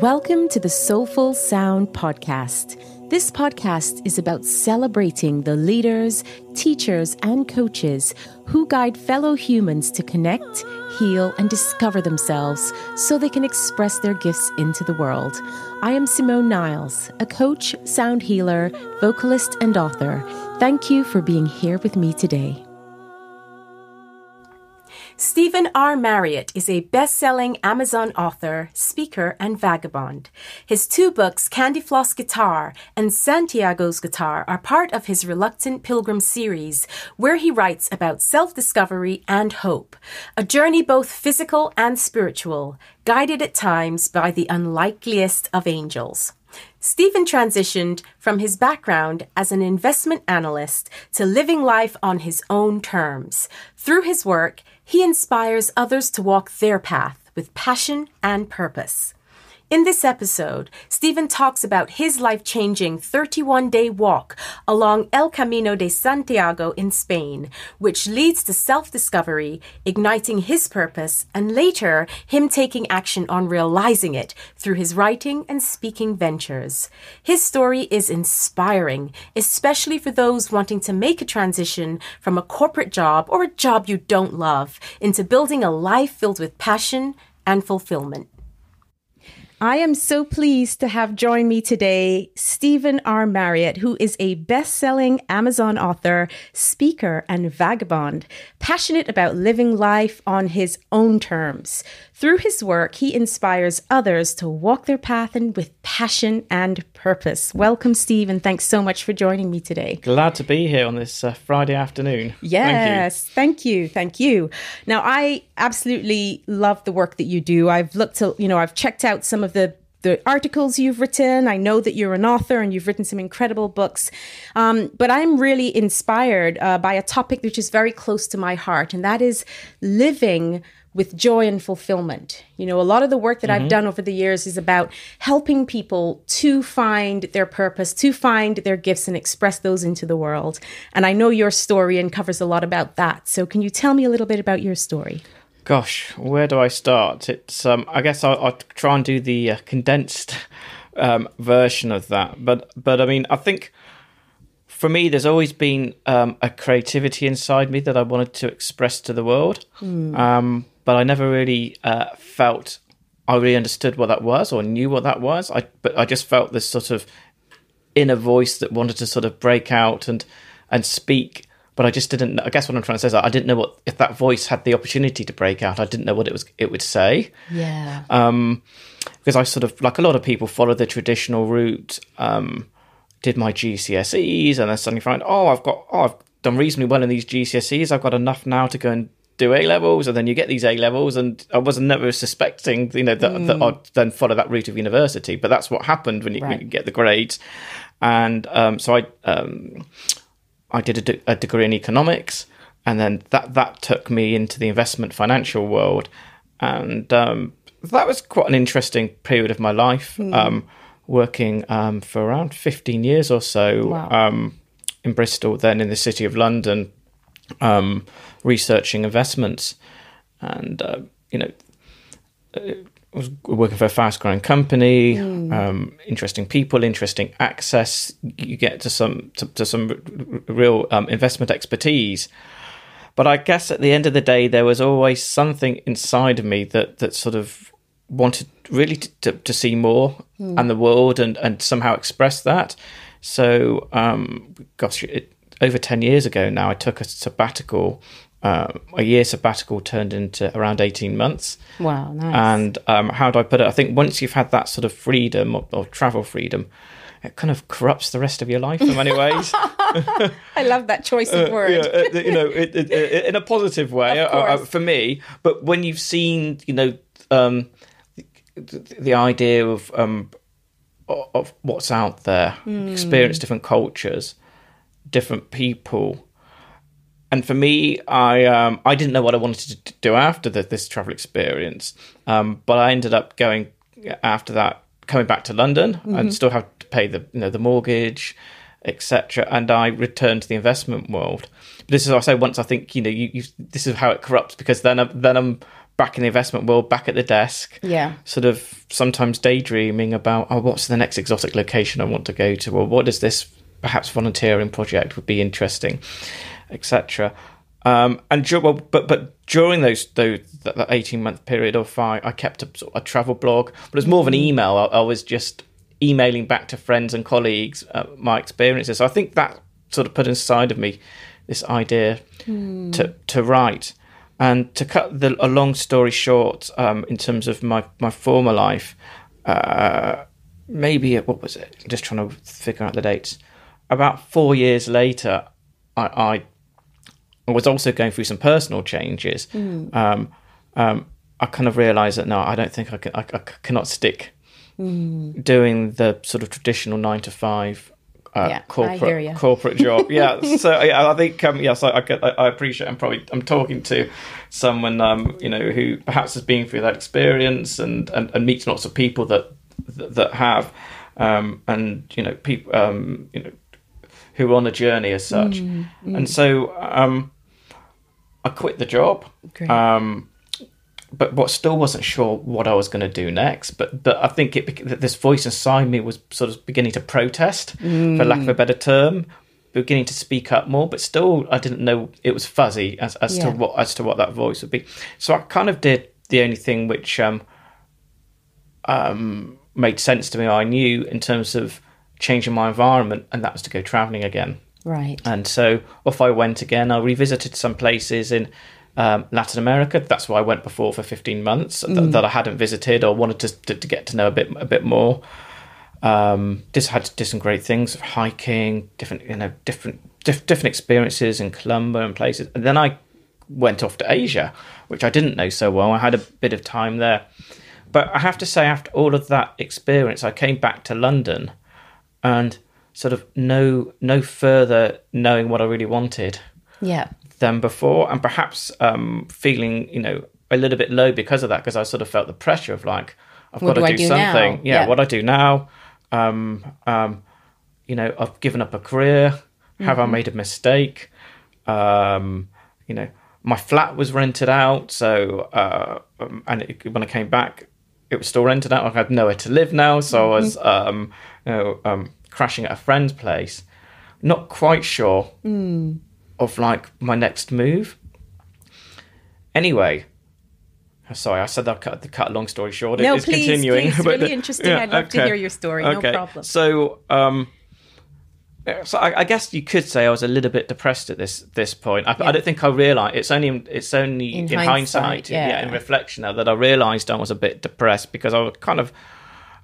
Welcome to the Soulfull Sound Podcast. This podcast is about celebrating the leaders, teachers, and coaches who guide fellow humans to connect, heal, and discover themselves so they can express their gifts into the world. I am Simone Niles, a coach, sound healer, vocalist, and author. Thank you for being here with me today. Stephen R. Marriott is a best selling Amazon author, speaker, and vagabond. His two books, Candyfloss Guitar and Santiago's Guitar, are part of his Reluctant Pilgrim series, where he writes about self discovery and hope, a journey both physical and spiritual, guided at times by the unlikeliest of angels. Stephen transitioned from his background as an investment analyst to living life on his own terms. Through his work, he inspires others to walk their path with passion and purpose. In this episode, Stephen talks about his life changing 31 day walk along El Camino de Santiago in Spain, which leads to self discovery, igniting his purpose, and later him taking action on realizing it through his writing and speaking ventures. His story is inspiring, especially for those wanting to make a transition from a corporate job or a job you don't love into building a life filled with passion and fulfillment. I am so pleased to have joined me today Stephen R. Marriott, who is a best selling Amazon author, speaker, and vagabond, passionate about living life on his own terms. Through his work, he inspires others to walk their path and with passion and purpose. Welcome, Steve, and thanks so much for joining me today. Glad to be here on this uh, Friday afternoon. Yes, thank you. thank you, thank you. Now, I absolutely love the work that you do. I've looked at, you know, I've checked out some of the the articles you've written. I know that you're an author and you've written some incredible books. Um, but I'm really inspired uh, by a topic which is very close to my heart, and that is living with joy and fulfillment. You know, a lot of the work that mm-hmm. I've done over the years is about helping people to find their purpose, to find their gifts and express those into the world. And I know your story and covers a lot about that. So can you tell me a little bit about your story? Gosh, where do I start? It's um, I guess I'll, I'll try and do the uh, condensed um, version of that. But but I mean, I think for me, there's always been um, a creativity inside me that I wanted to express to the world. Mm. Um, but I never really uh, felt I really understood what that was or knew what that was. I but I just felt this sort of inner voice that wanted to sort of break out and and speak. But I just didn't. I guess what I'm trying to say is I didn't know what if that voice had the opportunity to break out. I didn't know what it was. It would say. Yeah. Um, because I sort of like a lot of people follow the traditional route. Um, did my GCSEs and then suddenly find oh I've got oh I've done reasonably well in these GCSEs. I've got enough now to go and do A levels, and then you get these A levels, and I was never suspecting, you know, that, mm. that, I'd then follow that route of university. But that's what happened when you, right. when you get the grades, and um, so I um, I did a, de- a, degree in economics, and then that that took me into the investment financial world, and um, that was quite an interesting period of my life. Mm. working um, for around fifteen years or so wow. Um, in Bristol, then in the city of London. Um, researching investments, and uh, you know, I was working for a fast growing company, mm. um, interesting people, interesting access. You get to some to, to some r- real um, investment expertise. But I guess at the end of the day, there was always something inside of me that that sort of wanted really to, to, to see more mm. and the world and, and somehow express that. So, um, gosh, it, over 10 years ago now, I took a sabbatical uh, a year sabbatical turned into around 18 months. Wow, nice. And um, how do I put it? I think once you've had that sort of freedom or, or travel freedom, it kind of corrupts the rest of your life in many ways. I love that choice of word. Uh, yeah, you know, it, it, it, in a positive way uh, uh, for me. But when you've seen, you know, um, the, the, idea of um, of what's out there, mm. experience different cultures, different people and for me, I um, I didn't know what I wanted to do after the, this travel experience, um, but I ended up going after that, coming back to London mm-hmm. and still have to pay the you know the mortgage, etc. And I returned to the investment world. But this is I say once I think you know you, you this is how it corrupts because then I'm, then I'm back in the investment world, back at the desk. Yeah. Sort of sometimes daydreaming about, oh, what's the next exotic location I want to go to, or what does this perhaps volunteering project would be interesting, etc. Um, and well, but but during those those that, that eighteen month period of I, I kept a, sort of a travel blog, but it was more of an email. I, I was just emailing back to friends and colleagues uh, my experiences. So I think that sort of put inside of me this idea to to write. And to cut the, a long story short, um, in terms of my, my former life, uh, maybe it, what was it? I'm just trying to figure out the dates. About four years later, I, I was also going through some personal changes. Um, um, I kind of realised that no, I don't think I can. I, I cannot stick doing the sort of traditional nine to five uh, Yeah, corporate corporate job. Yeah, so yeah, I think um, yes, I, I, I I appreciate. I'm probably I'm talking to someone um, you know who perhaps has been through that experience and and, and meets lots of people that that, have um, and you know people um, you know who are on a journey as such. Mm, And so um, I quit the job. Um, but what still wasn't sure what I was going to do next. But but I think it that this voice inside me was sort of beginning to protest, for lack of a better term, beginning to speak up more. But still, I didn't know it was fuzzy as as Yeah. to what as to what that voice would be. So I kind of did the only thing which um, um, made sense to me. I knew in terms of changing my environment, and that was to go traveling again. Right. And so off I went again. I revisited some places in um, Latin America. That's where I went before for 15 months th- that I hadn't visited or wanted to, to, to get to know a bit a bit more. Um, just had did some great things, hiking, different you know different diff- different experiences in Colombia and places. And then I went off to Asia, which I didn't know so well. I had a bit of time there. But I have to say, after all of that experience, I came back to London and sort of no no further knowing what I really wanted Yeah. than before, and perhaps um, feeling you know a little bit low because of that, because I sort of felt the pressure of like I've What got to do do, something. Yeah, Yeah. what I do now. Um, um, you know, I've given up a career. Have I Mm-hmm. made a mistake? Um, you know, my flat was rented out, so uh, um, and it, when I came back, it was still rented out. I had nowhere to live now, so I was Mm-hmm. um, you know, um, crashing at a friend's place. Not quite sure Mm. of like my next move. Anyway, sorry, I said that cut the cut long story short. No, it is please, continuing. please. Really interesting. I'd love to hear your story. No problem. So, um, so I, I guess you could say I was a little bit depressed at this this point. I, I don't think I realised it's only it's only In in, hindsight, hindsight, yeah. in reflection now that I realised I was a bit depressed because I was kind of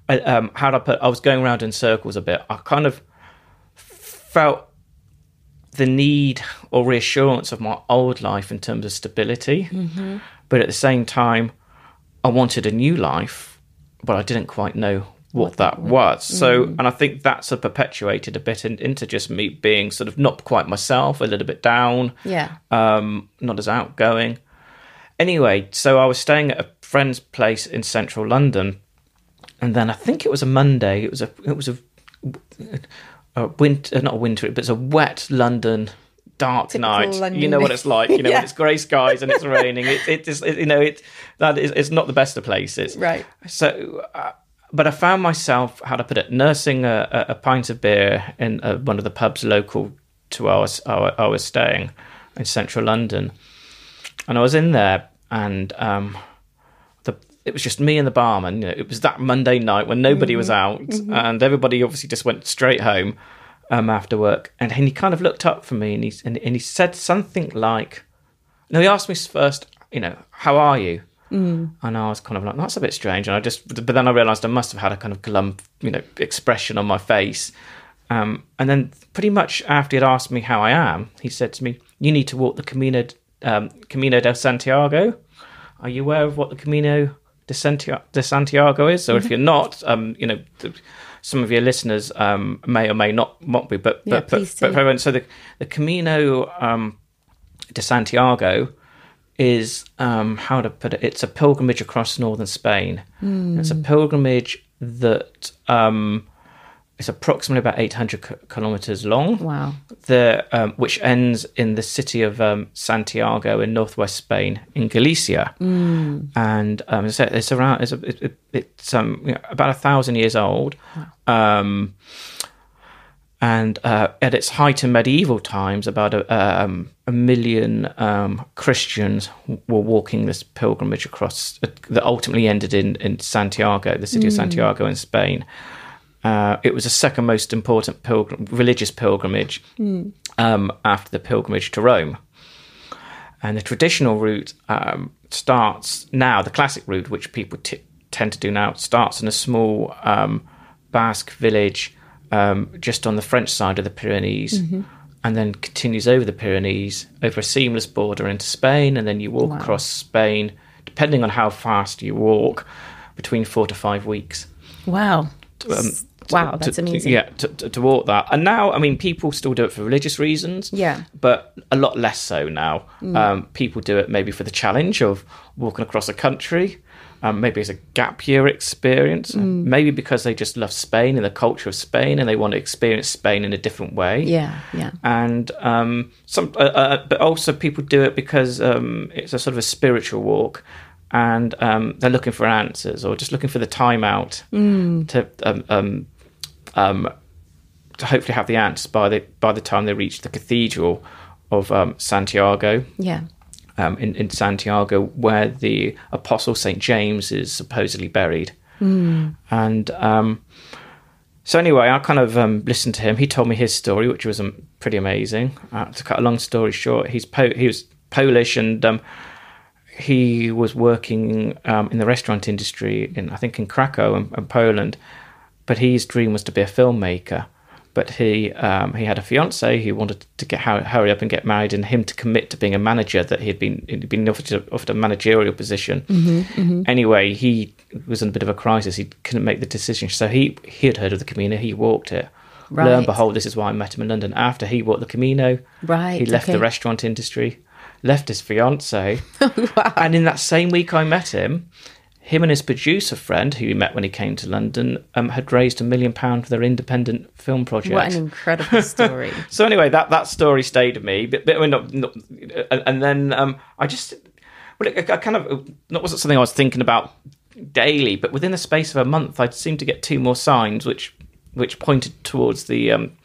I, um, how do I put? I was going around in circles a bit. I kind of felt the need or reassurance of my old life in terms of stability, Mm-hmm. but at the same time, I wanted a new life, but I didn't quite know what, that was. So, Mm. and I think that's a perpetuated a bit in, into just me being sort of not quite myself, a little bit down, Yeah. um, not as outgoing. Anyway, so I was staying at a friend's place in central London, and then I think it was a Monday. It was a it was a, a winter, not a winter, but it's a wet London dark Typical night. London You know what it's like. You know Yeah. when it's grey skies and it's raining. It, it is it, you know it that is it's not the best of places. Right. So, uh, but I found myself, how to put it, nursing a, a, a pint of beer in uh, one of the pubs local to where I was, I, I was staying in central London. And I was in there, and um, it was just me and the barman. You know, it was that Monday night when nobody was out, and everybody obviously just went straight home um, after work. And he kind of looked up for me, and he and, and he said something like, "No, he asked me first, you know, how are you?" And I was kind of like, that's a bit strange. And I just, but then I realised I must have had a kind of glum, you know, expression on my face. Um, and then pretty much after he'd asked me how I am, he said to me, you need to walk the Camino, um, Camino de Santiago. Are you aware of what the Camino de Santiago, de Santiago is? So if you're not, um, you know, some of your listeners um, may or may not, not be, but, Yeah, but, but, but everyone, so the, the Camino um, de Santiago is um, how to put it. It's a pilgrimage across northern Spain. It's a pilgrimage that um, it's approximately about 800 kilometers long. Wow. The um, which ends in the city of um, Santiago in northwest Spain in Galicia, and um, it's, it's around it's, it, it, it's um, you know, about a thousand years old. Um, and uh, at its height in medieval times, about a, um, a million um, Christians were walking this pilgrimage across that ultimately ended in, in Santiago, the city of Santiago in Spain. Uh, it was the second most important pilgrim, religious pilgrimage um, after the pilgrimage to Rome. And the traditional route um, starts now, the classic route, which people t- tend to do now, starts in a small um, Basque village um, just on the French side of the Pyrenees and then continues over the Pyrenees, over a seamless border into Spain. And then you walk across Spain, depending on how fast you walk, between four to five weeks. Wow. Um, wow, to- that's to- amazing. Yeah, to, to, to walk that. And now, I mean, people still do it for religious reasons. Yeah. Mm. But a lot less so now. Um, people do it maybe for the challenge of walking across a country. Um, maybe as a gap year experience. Mm. Maybe because they just love Spain and the culture of Spain and they want to experience Spain in a different way Yeah, yeah. and um, some, uh, uh, but also people do it because um, it's a sort of a spiritual walk, and um, they're looking for answers or just looking for the time out to um, um, um, to hopefully have the answers by the by the time they reach the cathedral of um, Santiago Yeah. um, in, in Santiago, where the Apostle St. James is supposedly buried. And um, so, anyway, I kind of um, listened to him. He told me his story, which was um, pretty amazing. Uh, to cut a long story short, he's po- he was Polish and um, he was working um, in the restaurant industry in, I think, in Krakow in, in Poland. But his dream was to be a filmmaker. But he um, he had a fiance who wanted to get hurry, hurry up and get married, and him to commit to being a manager that he had been he'd been offered, offered a managerial position. Anyway, he was in a bit of a crisis. He couldn't make the decision, so he he had heard of the Camino. He walked it. Lo and behold, this is why I met him in London. After he walked the Camino, Right, he left okay. the restaurant industry, left his fiance, and in that same week I met him, him and his producer friend, who he met when he came to London, um, had raised a million pound for their independent film project. What an incredible story. So anyway, that that story stayed with me. But, but not, not, and, then um, I just well, it, I kind of that wasn't something I was thinking about daily. But within the space of a month, I seemed to get two more signs, which which pointed towards the um,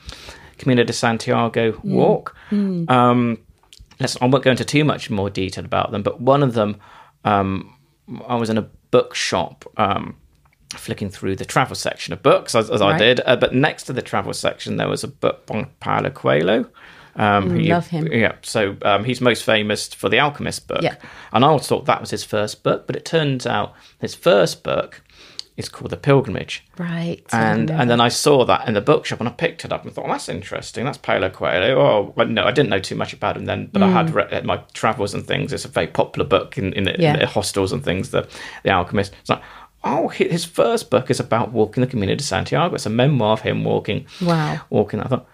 Camino de Santiago walk. Um, let's, I won't go into too much more detail about them, but one of them, um, I was in a bookshop. Um, flicking through the travel section of books as, as I did, uh, but next to the travel section there was a book by Paulo Coelho. Um, you- love him. Yeah, so um, he's most famous for the Alchemist book, Yeah. and I always thought that was his first book, but it turns out his first book is called The Pilgrimage. Right. And and then I saw that in the bookshop and I picked it up and thought, well, that's interesting. That's Paulo Coelho. Oh, well, no, I didn't know too much about him then, but I had read uh, my travels and things. It's a very popular book in, in, the, Yeah. in the hostels and things. The The Alchemist. It's like, oh, his first book is about walking the Camino de Santiago. It's a memoir of him walking. Wow. Walking. I thought,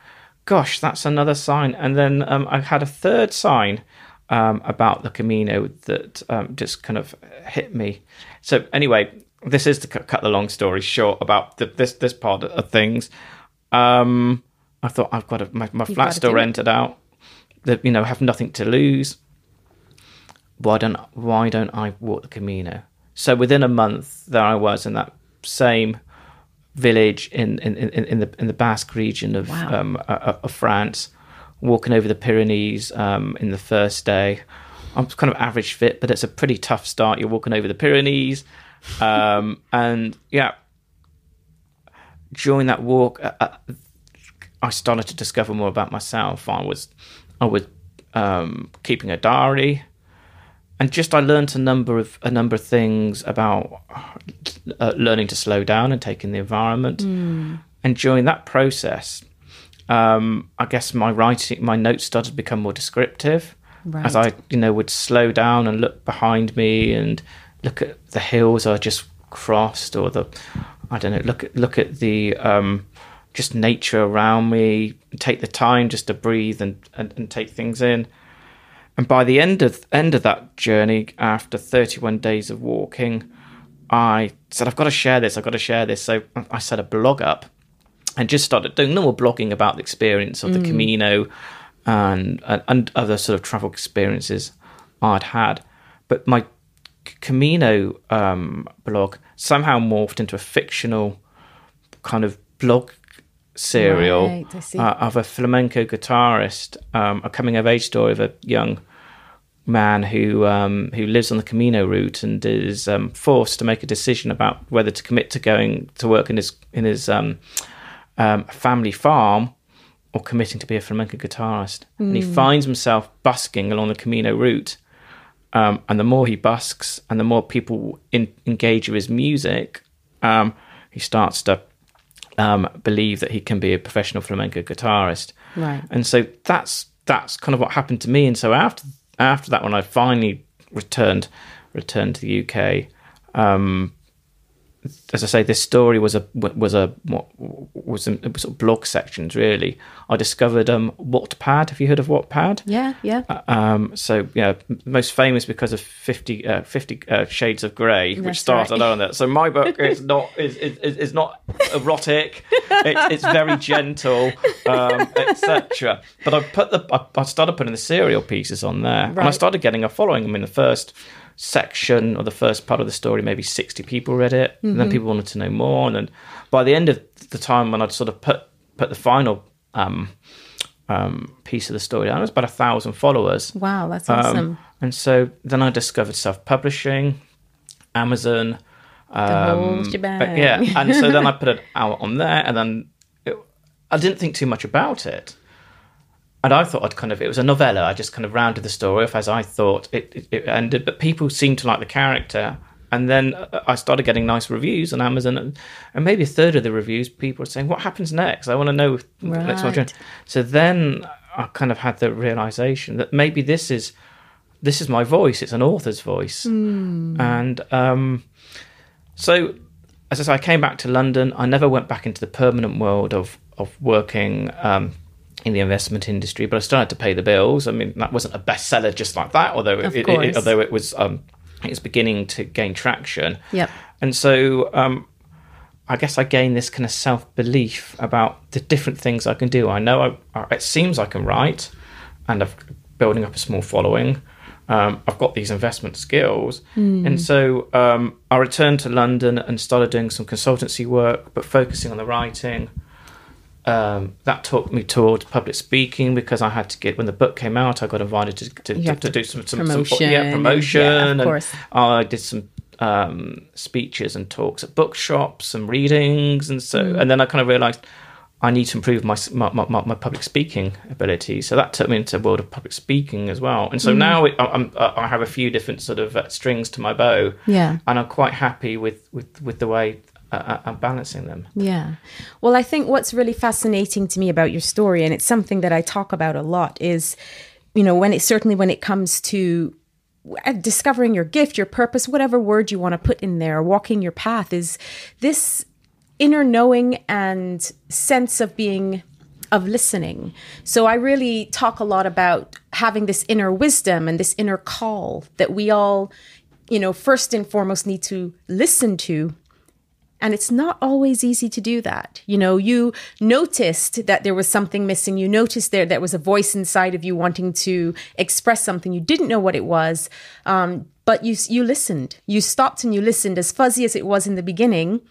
gosh, that's another sign. And then um, I had a third sign um, about the Camino that um, just kind of hit me. So anyway, this is to cut the long story short about the, this this part of things. Um, I thought I've got a, my, my flat's still it. rented out. That you know have nothing to lose. Why don't why don't I walk the Camino? So within a month, there I was in that same village in in, in, in the in the Basque region of Wow. um, uh, of France, walking over the Pyrenees um, in the first day. I'm kind of average fit, but it's a pretty tough start. You're walking over the Pyrenees, um, and yeah, during that walk, uh, uh, I started to discover more about myself. I was I was um, keeping a diary, and just I learned a number of a number of things about uh, learning to slow down and take in the environment. And during that process, um, I guess my writing, my notes started to become more descriptive as I, you know, would slow down and look behind me and look at the hills I just crossed, or the, I don't know, look at look at the um, just nature around me. Take the time just to breathe and, and, and take things in. And by the end of end of that journey, after 31 days of walking, I said, I've got to share this. I've got to share this. So I set a blog up and just started doing normal blogging about the experience of the Camino and, and and other sort of travel experiences I'd had. But my Camino um, blog somehow morphed into a fictional kind of blog serial Right, uh, of a flamenco guitarist, um, a coming of age story of a young man who um, who lives on the Camino route and is um, forced to make a decision about whether to commit to going to work in his in his um, um, family farm or committing to be a flamenco guitarist. And he finds himself busking along the Camino route. Um, and the more he busks and the more people in, engage with his music, um, he starts to um, believe that he can be a professional flamenco guitarist. Right. And so that's that's kind of what happened to me. And so after after that, when I finally returned returned to the UK, um, as I say, this story was a was a what was a, sort of blog sections really. I discovered um, Wattpad. Have you heard of Wattpad? Yeah, yeah. Um, so yeah, most famous because of 50, uh, 50 uh, Shades of Grey, which That's started right. on that. So my book is not is is, is not erotic. it's, it's very gentle, um, etc. But I put the I, I started putting the serial pieces on there, and I started getting a following. I mean, the first section or the first part of the story, maybe sixty people read it, and Mm-hmm. then people wanted to know more. And then by the end of the time when I'd sort of put put the final um, um, piece of the story down, it was about a thousand followers. Wow, that's Um, awesome. and so then I discovered self publishing, Amazon. Um, whole shebang. but yeah, and so then I put it out on there, and then it, I didn't think too much about it. And I thought I'd kind of, it was a novella. I just kind of rounded the story off as I thought it, it, it ended. But people seemed to like the character. And then uh, I started getting nice reviews on Amazon. And, and maybe a third of the reviews, people were saying, What happens next? I want to know the next one. So then I kind of had the realization that maybe this is this is my voice. It's an author's voice. And um, so, as I say, I came back to London. I never went back into the permanent world of of working um, in the investment industry, but I started to pay the bills. I mean, that wasn't a bestseller just like that, although it, it- it- although it was um, it was beginning to gain traction. Yep. And so, um, I guess I gained this kind of self belief about the different things I can do. I know I, it seems I can write, and I'm building up a small following. Um, I've got these investment skills, and so um, I returned to London and started doing some consultancy work, but focusing on the writing. Um, that took me towards public speaking because I had to get when the book came out. I got invited to to, to, to do some, some promotion some yeah promotion. yeah, of and course. I did some um, speeches and talks at bookshops and readings, and so and then I kind of realised I need to improve my, my my my public speaking ability. So that took me into the world of public speaking as well. And so now it, I- I'm, I have a few different sort of uh, strings to my bow, Yeah. and I'm quite happy with with with the way uh, I'm balancing them. Yeah. Well, I think what's really fascinating to me about your story, and it's something that I talk about a lot, is, you know, when it certainly when it comes to uh, discovering your gift, your purpose, whatever word you want to put in there, walking your path, is this inner knowing and sense of being of listening. So I really talk a lot about having this inner wisdom and this inner call that we all, you know, first and foremost need to listen to and it's not always easy to do that. You know, you noticed that there was something missing. You noticed there there was a voice inside of you wanting to express something. You didn't know what it was, um, but you you listened. You stopped and you listened. As fuzzy as it was in the beginning,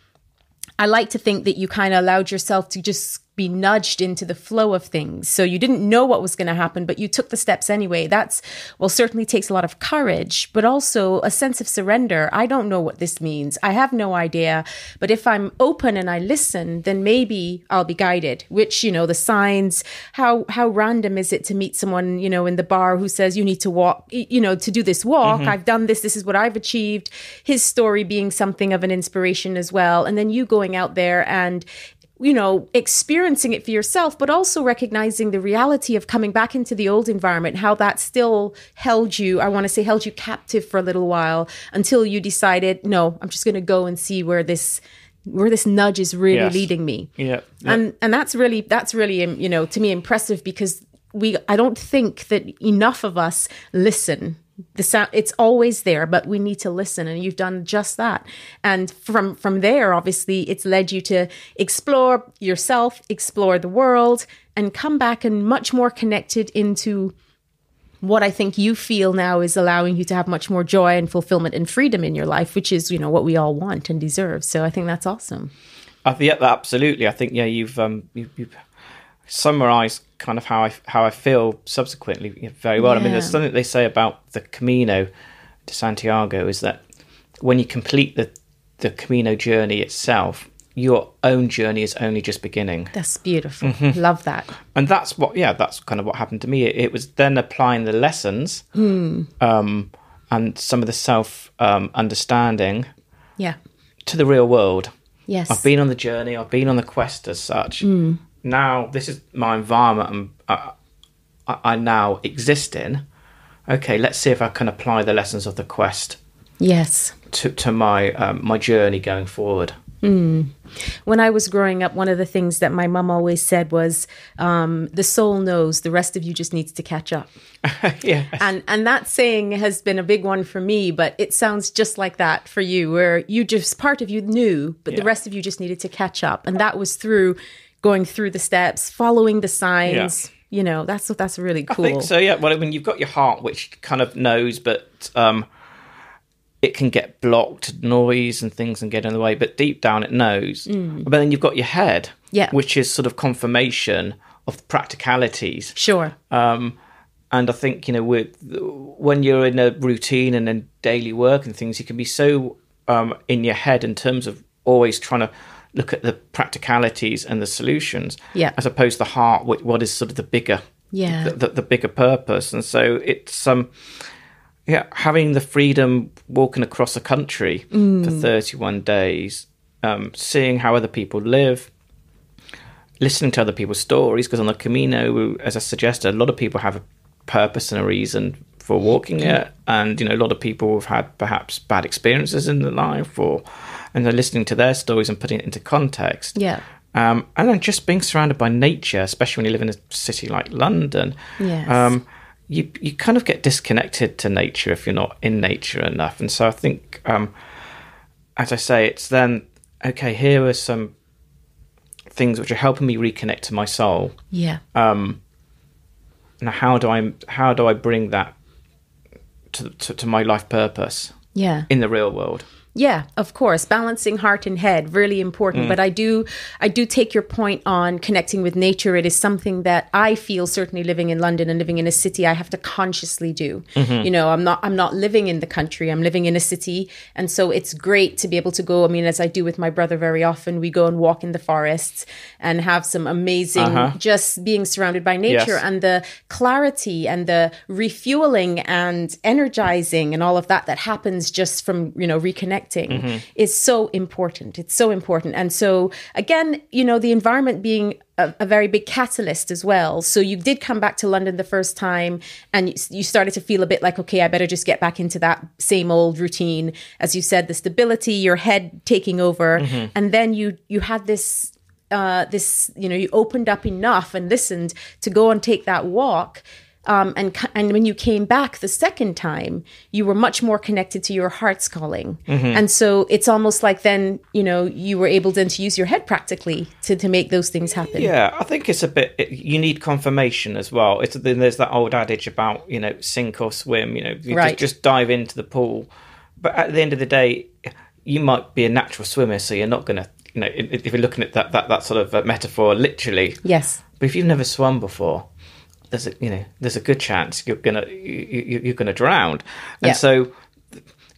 I like to think that you kind of allowed yourself to just be nudged into the flow of things. So you didn't know what was going to happen, but you took the steps anyway. That's, well, certainly takes a lot of courage, but also a sense of surrender. I don't know what this means. I have no idea. But if I'm open and I listen, then maybe I'll be guided, which, you know, the signs, how, how random is it to meet someone, you know, in the bar who says you need to walk, you know, to do this walk. Mm-hmm. I've done this. This is what I've achieved. His story being something of an inspiration as well. And then you going out there and you know, experiencing it for yourself, but also recognizing the reality of coming back into the old environment, how that still held you, I want to say held you captive for a little while until you decided, no, I'm just going to go and see where this where this nudge is really Yes. leading me. Yeah. And and that's really that's really you know, to me impressive because we I don't think that enough of us listen the sound it's always there but we need to listen and you've done just that and from from there obviously it's led you to explore yourself explore the world and come back and much more connected into what I think you feel now is allowing you to have much more joy and fulfillment and freedom in your life, which is, you know, what we all want and deserve. So I think that's awesome. Yeah, absolutely. I think, yeah, you've, um, you, you've summarized kind of how I, how I feel subsequently very well. Yeah. I mean, there's something they say about the Camino de Santiago is that when you complete the, the Camino journey itself, your own journey is only just beginning. That's beautiful. Mm-hmm. Love that. And that's what, yeah, that's kind of what happened to me. It, it was then applying the lessons mm. um, and some of the self um, understanding yeah. to the real world. Yes. I've been on the journey, I've been on the quest as such. Mm. Now, this is my environment and I, I now exist in. Okay, let's see if I can apply the lessons of the quest. Yes. To, to my um, my journey going forward. Mm. When I was growing up, one of the things that my mom always said was, um, "The soul knows; the rest of you just needs to catch up." yeah, and and that saying has been a big one for me. But it sounds just like that for you, where you just part of you knew, but yeah. the rest of you just needed to catch up, and that was through going through the steps, following the signs. Yeah. You know, that's that's really cool. I think so. Yeah. Well, I mean, you've got your heart, which kind of knows, but um, it can get blocked, noise and things and get in the way, but deep down it knows. Mm. But then you've got your head, yeah. which is sort of confirmation of the practicalities. Sure. Um, and I think, you know, with, when you're in a routine and in daily work and things, you can be so um, in your head in terms of always trying to look at the practicalities and the solutions, yeah. as opposed to the heart, what is sort of the bigger, yeah, the, the, the bigger purpose. And so it's um, yeah, having the freedom walking across a country mm. for 31 days, um, seeing how other people live, listening to other people's stories, because on the Camino, as I suggested, a lot of people have a purpose and a reason for walking it, and you know, a lot of people have had perhaps bad experiences in their life, or and they're listening to their stories and putting it into context. Yeah. Um, and then just being surrounded by nature, especially when you live in a city like London. Yes. Um, you you kind of get disconnected to nature if you're not in nature enough. And so I think, um, as I say, it's then okay. Here are some things which are helping me reconnect to my soul. Yeah. Um, now, how do I how do I bring that to, to, to my life purpose? Yeah. In the real world. Yeah, of course, balancing heart and head really important. Mm. But I do, I do take your point on connecting with nature. It is something that I feel certainly living in London and living in a city, I have to consciously do. Mm-hmm. You know, I'm not, I'm not living in the country. I'm living in a city, and so it's great to be able to go. I mean, as I do with my brother very often, we go and walk in the forests and have some amazing, uh-huh. just being surrounded by nature yes. and the clarity and the refueling and energizing and all of that that happens just from you know reconnecting mm-hmm. is so important. It's so important. And so, again, you know, the environment being a, a, very big catalyst as well. So you did come back to London the first time and you, you, started to feel a bit like, okay, I better just get back into that same old routine. As you said, the stability, your head taking over. Mm-hmm. And then you, you had this, uh, this, you know, you opened up enough and listened to go and take that walk um, and and when you came back the second time, you were much more connected to your heart's calling, mm-hmm. and so it's almost like then you know you were able then to use your head practically to to make those things happen. Yeah, I think it's a bit. It, you need confirmation as well. It's then there's that old adage about you know sink or swim. You know, you right. just, just dive into the pool, but at the end of the day, you might be a natural swimmer, so you're not going to you know if you're looking at that that that sort of uh, metaphor literally. Yes. But if you've never swum before, there's a you know there's a good chance you're gonna you, you're gonna drown, and yeah. so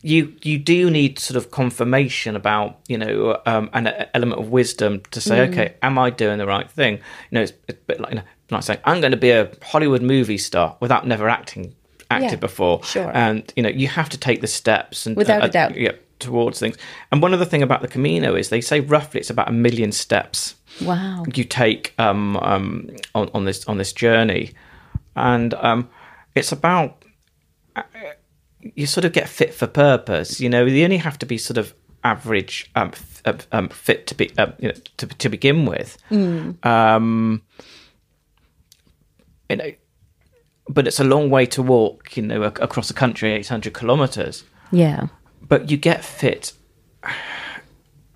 you you do need sort of confirmation about you know um, an element of wisdom to say mm. okay am I doing the right thing? You know it's, it's a bit like you know, like saying I'm going to be a Hollywood movie star without never acting acted yeah, before. sure. And you know you have to take the steps and without uh, a doubt. yeah towards things. And one other thing about the Camino is they say roughly it's about a million steps wow you take um, um, on, on this on this journey and um, it's about uh, you sort of get fit for purpose. You know, you only have to be sort of average um, f- um, fit to be um, you know, to to begin with. Mm. Um, you know, but it's a long way to walk, you know, across the country, 800 kilometers. Yeah. But you get fit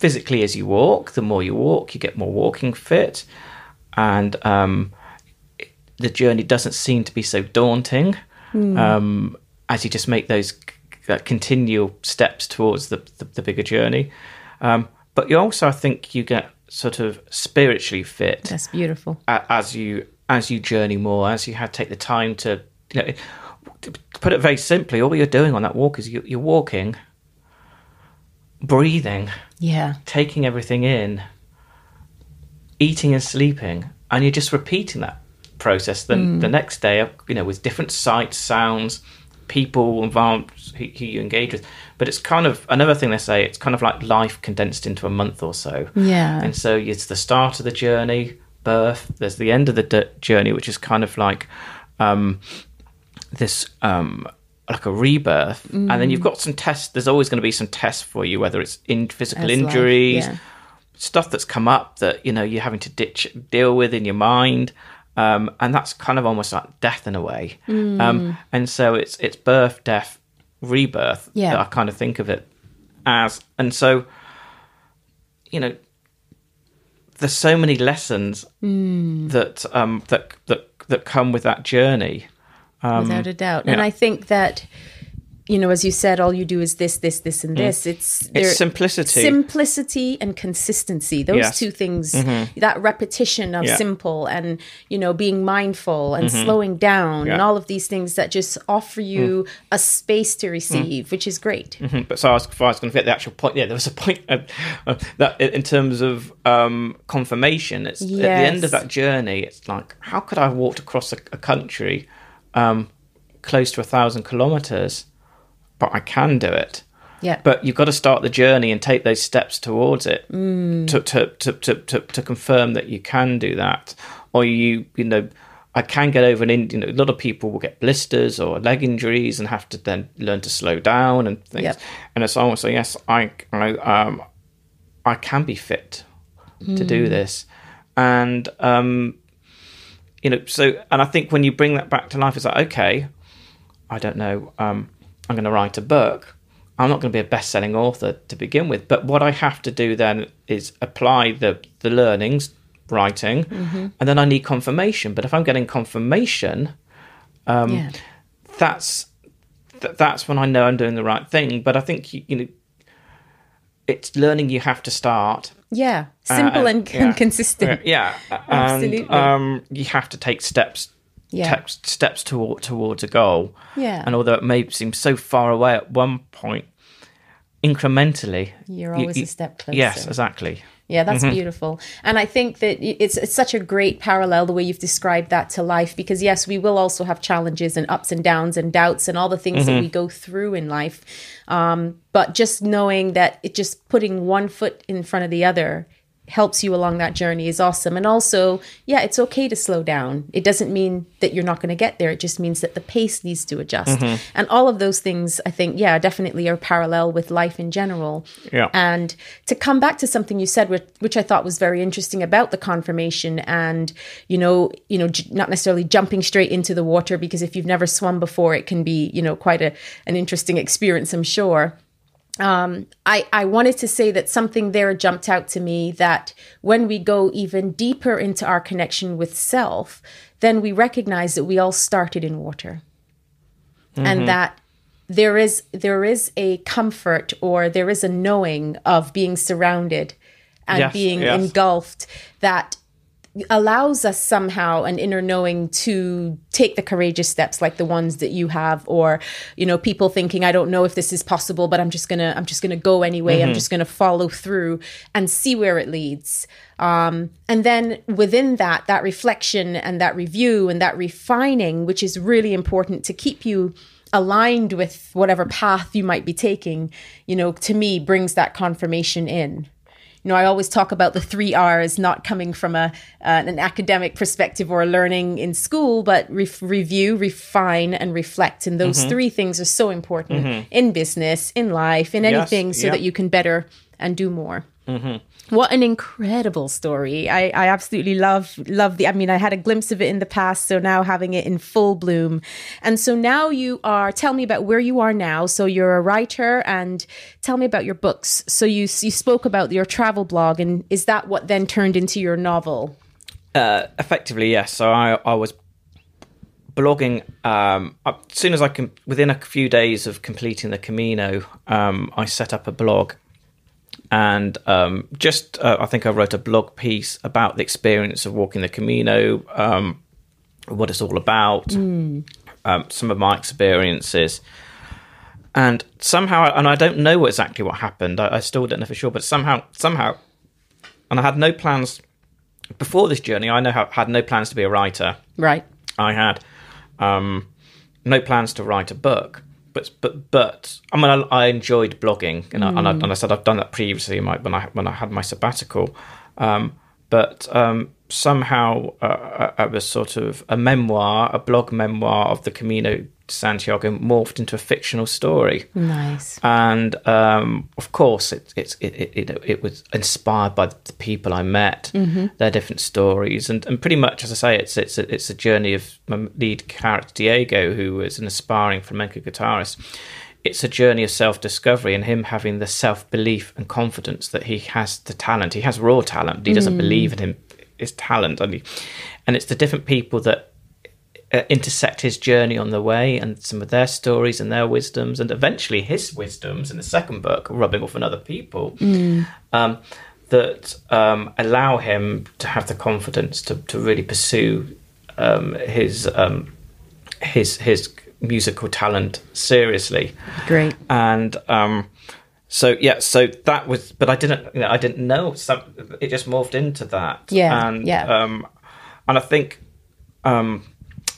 physically as you walk. The more you walk, you get more walking fit. And um, the journey doesn't seem to be so daunting um, as you just make those uh, continual steps towards the, the, the bigger journey. Um, but you also, I think, you get sort of spiritually fit That's beautiful. as you as you journey more, as you have take the time to, you know, to put it very simply, all you're doing on that walk is you, you're walking, breathing, Yeah. taking everything in, eating and sleeping, and you're just repeating that process. Then the next day, you know, with different sights, sounds, people, environments who, who you engage with. But it's kind of another thing they say. It's kind of like life condensed into a month or so. Yeah. And so it's the start of the journey, birth. There's the end of the d- journey, which is kind of like um, this, um, like a rebirth. And then you've got some tests. There's always going to be some tests for you, whether it's in physical As injuries, yeah. stuff that's come up that you know you're having to ditch, deal with in your mind. Um, and that's kind of almost like death in a way. Mm. Um, and so it's it's birth, death, rebirth. Yeah. that I kind of think of it as. And so, you know, there's so many lessons Mm. that um, that that that come with that journey. Without a doubt. And. I think that, you know, as you said, all you do is this, this, this, and this. It's there- Mm. simplicity. simplicity, and consistency. Those Yes. Mm-hmm. two things, that repetition of Yeah. Mm-hmm. simple, and you know, being mindful and slowing down, and Yeah. Mm. all of these things that just offer you a space to receive, which is great. Mhm. But so I was, I was going to get the actual point. Yeah, there was a point uh, uh, that in terms of um, confirmation. It's at the end of that journey. It's like, how could I have walked across a, a country um, close to a thousand kilometers, but I can do it. Yeah. But you've got to start the journey and take those steps towards it Mm. to, to, to, to, to, to confirm that you can do that. Or you, you know, I can get over an, in, you know, a lot of people will get blisters or leg injuries and have to then learn to slow down and things. Yep. And it's almost like, yes, I, I, um, I can be fit to do this. And, um, you know, so, and I think when you bring that back to life, it's like, okay, I don't know, um, I'm going to write a book. I'm not going to be a best-selling author to begin with, but what I have to do then is apply the the learnings, writing, and then I need confirmation. But if I'm getting confirmation, um, yeah. that's th- that's when I know I'm doing the right thing. But I think you, you know, it's learning you have to start. Yeah. Simple uh, and, yeah. and consistent. Yeah, Absolutely. And um, you have to take steps Yeah. te- steps toward, towards a goal. Yeah. And although it may seem so far away at one point, incrementally, You're you- always you- a step closer. Yes, exactly. Yeah, that's Mm-hmm. beautiful. And I think that it's it's such a great parallel the way you've described that to life because yes, we will also have challenges and ups and downs and doubts and all the things Mm-hmm. that we go through in life. Um, but just knowing that it just putting one foot in front of the other helps you along that journey is awesome. And also, yeah, it's okay to slow down. It doesn't mean that you're not going to get there. It just means that the pace needs to adjust. Mm-hmm. And all of those things, I think, yeah, definitely are parallel with life in general. Yeah. And to come back to something you said, which, which I thought was very interesting about the confirmation, and you know, you know, j- not necessarily jumping straight into the water because if you've never swum before, it can be, you know, quite a an interesting experience, I'm sure. Um, I, I wanted to say that something there jumped out to me that when we go even deeper into our connection with self, then we recognize that we all started in water and that there is there is a comfort or there is a knowing of being surrounded and Yes, being yes. engulfed that allows us somehow an inner knowing to take the courageous steps like the ones that you have or you know people thinking i don't know if this is possible but i'm just gonna i'm just gonna go anyway. I'm just gonna follow through and see where it leads. Um, and then within that that reflection and that review and that refining which is really important to keep you aligned with whatever path you might be taking you know to me brings that confirmation in you know, I always talk about the three R's not coming from a uh, an academic perspective or learning in school, but re- review, refine, and reflect. And Mm-hmm. those three things are so important in business, in life, in Yes, anything, so yeah. that you can better and do more. What an incredible story! I, I absolutely love love the. I mean, I had a glimpse of it in the past, so now having it in full bloom, and so now you are. Tell me about where you are now. So you're a writer, and tell me about your books. So you you spoke about your travel blog, and is that what then turned into your novel? Uh, effectively, yes. So I, I was blogging um, as soon as I can. Within a few days of completing the Camino, um, I set up a blog, and um, just uh, I think I wrote a blog piece about the experience of walking the Camino, um, what it's all about, um, some of my experiences. And somehow, and I don't know exactly what happened. I, I still don't know for sure, but somehow, somehow, and I had no plans before this journey. I know had no plans to be a writer. Right. I had um, no plans to write a book, but but but I mean, I, I enjoyed blogging, and, I, and, I, and I said I've done that previously my, when I when I had my sabbatical, um, but um, somehow uh, I was sort of a memoir, a blog memoir of the Camino Santiago morphed into a fictional story. Nice. And um, of course, it, it, it, it, it was inspired by the people I met, their different stories, and, and pretty much, as I say, it's it's a, it's a journey of my lead character Diego, who is an aspiring flamenco guitarist. It's a journey of self discovery and him having the self belief and confidence that he has the talent. He has raw talent. But he doesn't believe in him his talent, and he, and it's the different people that uh, intersect his journey on the way and some of their stories and their wisdoms and eventually his wisdoms in the second book rubbing off on other people um, that um, allow him to have the confidence to, to really pursue um, his um, his his musical talent seriously Great. and um, so yeah, so that was, but I didn't, you know, I didn't know. Some, it just morphed into that. Yeah, and yeah. Um, and I think, um,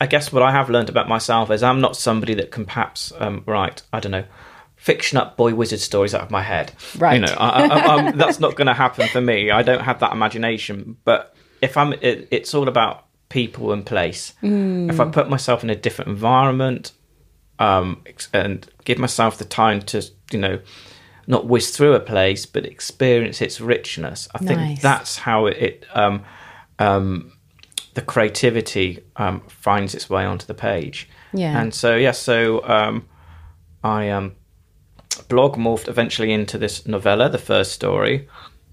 I guess what I have learned about myself is I'm not somebody that can perhaps um, write, I don't know, fiction up boy wizard stories out of my head. Right. You know, I, I, I'm, that's not going to happen for me. I don't have that imagination. But if I'm, it, it's all about people and place. If I put myself in a different environment, um, and give myself the time to, you know, not whiz through a place, but experience its richness. I think Nice. that's how it, it um, um, the creativity um, finds its way onto the page. Yeah. And so, yeah, so um, I um, blog morphed eventually into this novella, the first story,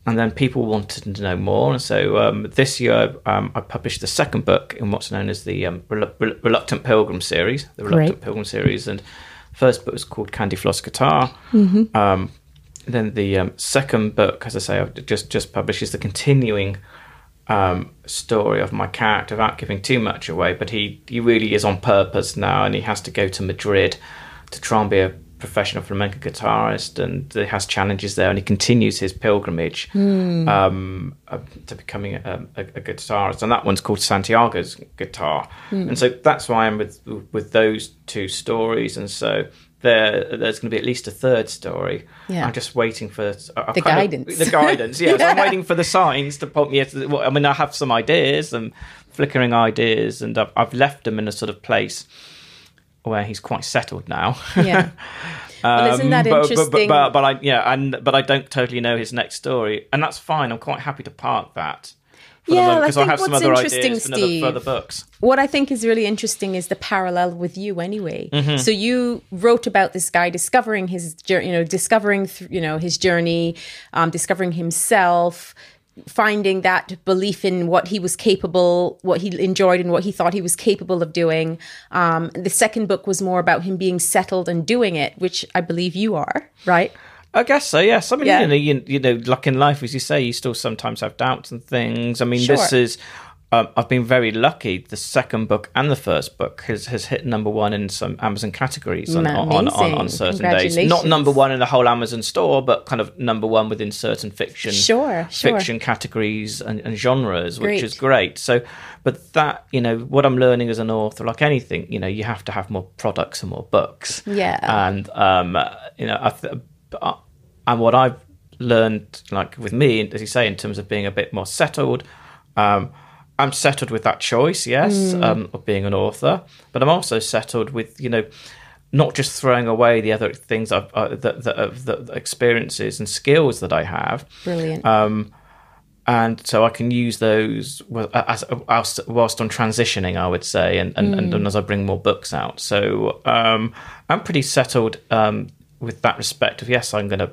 and then people wanted to know more. And so um, this year, um, I published the second book in what's known as the um, Relu- Relu- Reluctant Pilgrim series, the Reluctant Great. Pilgrim series, and first book was called Candyfloss Guitar. Mm-hmm. Um, then the um, second book, as I say, just just published is the continuing um, story of my character without giving too much away. But he he really is on purpose now, and he has to go to Madrid to try and be a professional flamenco guitarist, and he has challenges there, and he continues his pilgrimage um, uh, to becoming a, a, a guitarist, and that one's called Santiago's Guitar, and so that's why I'm with with those two stories, and so. There, there's going to be at least a third story. Yeah. I'm just waiting for I- The kind of- guidance. the guidance, yes. I'm waiting for the signs to put me. Into, well, I mean, I have some ideas and flickering ideas, and I've, I've left them in a sort of place where he's quite settled now. Yeah. Well, isn't that Um, but, interesting? But, but, but I yeah, and but I don't totally know his next story, and that's fine. I'm quite happy to park that. Yeah, I because I, think have some what's other interesting, ideas for Steve- further books. what I think is really interesting is the parallel with you anyway. Mm-hmm. So you wrote about this guy discovering his journey, you know, discovering you know his journey, um, discovering himself, finding that belief in what he was capable, what he enjoyed, and what he thought he was capable of doing. Um, the second book was more about him being settled and doing it, which I believe you are, right? I guess so. Yes. I mean, Yeah. you know, you, you know, like in life, as you say, you still sometimes have doubts and things. I mean, Sure. this is. Um, I've been very lucky. The second book and the first book has, has hit number one in some Amazon categories on, on, on, on, certain days. Not number one in the whole Amazon store, but kind of number one within certain fiction, Sure, sure. fiction categories and, and genres, which Great. is great. So, but that you know, what I'm learning as an author, like anything, you know, you have to have more products and more books Yeah. and um, you know, I th- and what I've learned, like with me, as you say, in terms of being a bit more settled, um, I'm settled with that choice, yes, Mm. um, of being an author, but I'm also settled with you know. not just throwing away the other things I've, uh, the, the, experiences and skills that I have. Brilliant. Um, and so I can use those as, as, whilst I'm transitioning, I would say, and, and, mm. and as I bring more books out. So um, I'm pretty settled um, with that respect. Of yes, I'm going to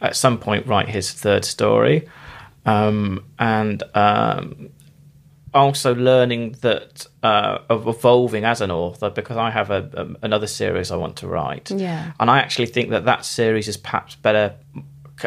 at some point write his third story, um, and um, also learning that uh, of evolving as an author because I have a, a, another series I want to write. Yeah, and I actually think that that series is perhaps better,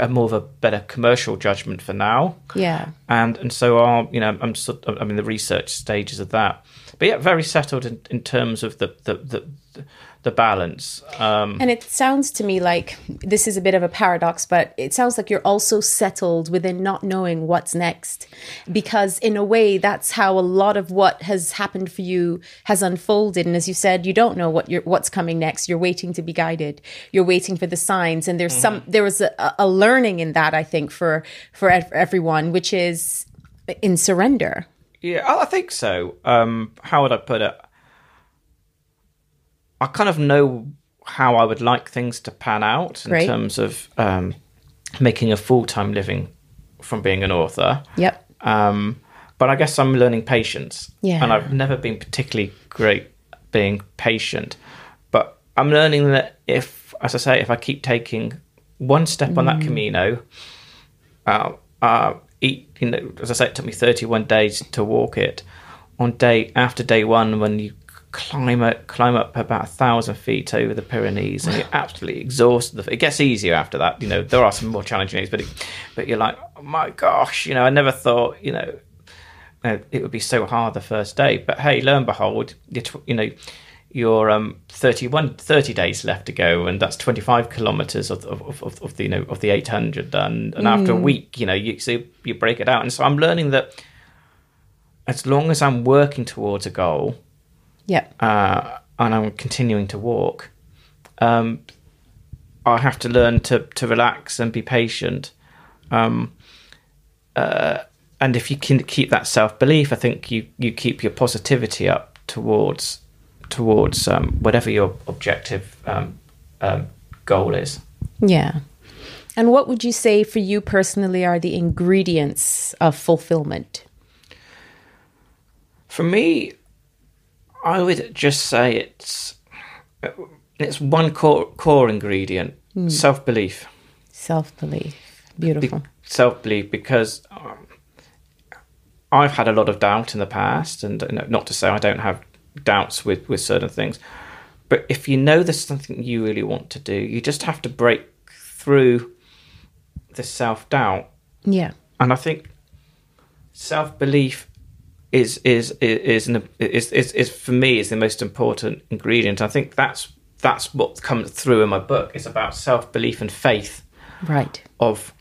more of a better commercial judgment for now. Yeah, and and so I'll you know I'm sort of, I'm in the research stages of that, but yeah, very settled in, in terms of the the, the, the the balance. Um, and it sounds to me like this is a bit of a paradox, but it sounds like you're also settled within not knowing what's next. Because in a way, that's how a lot of what has happened for you has unfolded. And as you said, you don't know what you're, what's coming next. You're waiting to be guided. You're waiting for the signs. And there's mm-hmm. some, there was a, a learning in that, I think, for, for everyone, which is in surrender. Yeah, I think so. Um, how would I put it? I kind of know how I would like things to pan out in Great. terms of um, making a full time living from being an author. Yep. Um, but I guess I'm learning patience. Yeah. And I've never been particularly great being patient. But I'm learning that if, as I say, if I keep taking one step mm. on that mm. Camino, uh, uh, eat, you know, as I say, it took me 31 days to walk it. On day after day one, when you climb up, climb up about a thousand feet over the Pyrenees, and you're absolutely exhausted. The it gets easier after that. You know, there are some more challenging days, but it, but you're like, oh my gosh, you know, I never thought, you know, it would be so hard the first day. But hey, lo and behold, you, you know, you're um 31, 30 days left to go, and that's 25 kilometers of, of, of, of the you know of the 800 done. And mm. after a mm. week, you know, you so you break it out, and so I'm learning that as long as I'm working towards a goal yeah. Uh, and I'm continuing to walk. Um, I have to learn to to relax and be patient. Um, uh, and if you can keep that self belief, I think you you keep your positivity up towards towards um, whatever your objective um, um, goal is. Yeah. And what would you say for you personally are the ingredients of fulfillment? For me, I would just say it's it's one core core ingredient: mm. self belief. Self belief, beautiful. Be- self belief, because um, I've had a lot of doubt in the past, and not to say I don't have doubts with with certain things, but if you know there's something you really want to do, you just have to break through the self doubt. Yeah, and I think self belief is is is is, is is is for me is the most important ingredient. I think that's that's what comes through in my book. It's about self belief and faith. Right. Of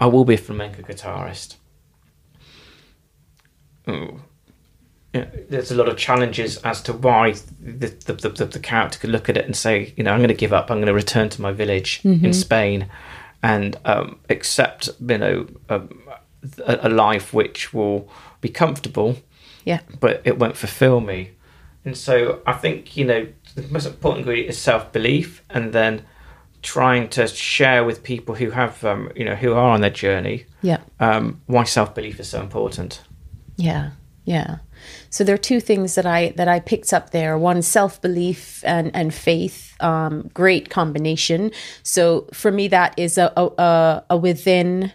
I will be a flamenco guitarist. Mm. Yeah, there's a lot of challenges as to why the the, the, the character could look at it and say, you know, I'm going to give up. I'm going to return to my village mm-hmm. in Spain, and um, accept, you know, um, a, a life which will be comfortable yeah. But it won't fulfill me. And so I think, you know, the most important ingredient is self belief and then trying to share with people who have, um, you know, who are on their journey. Yeah. Um, why self belief is so important. Yeah. Yeah. So there are two things that I that I picked up there. One, self belief and and faith. Um, great combination. So for me, that is a a, a within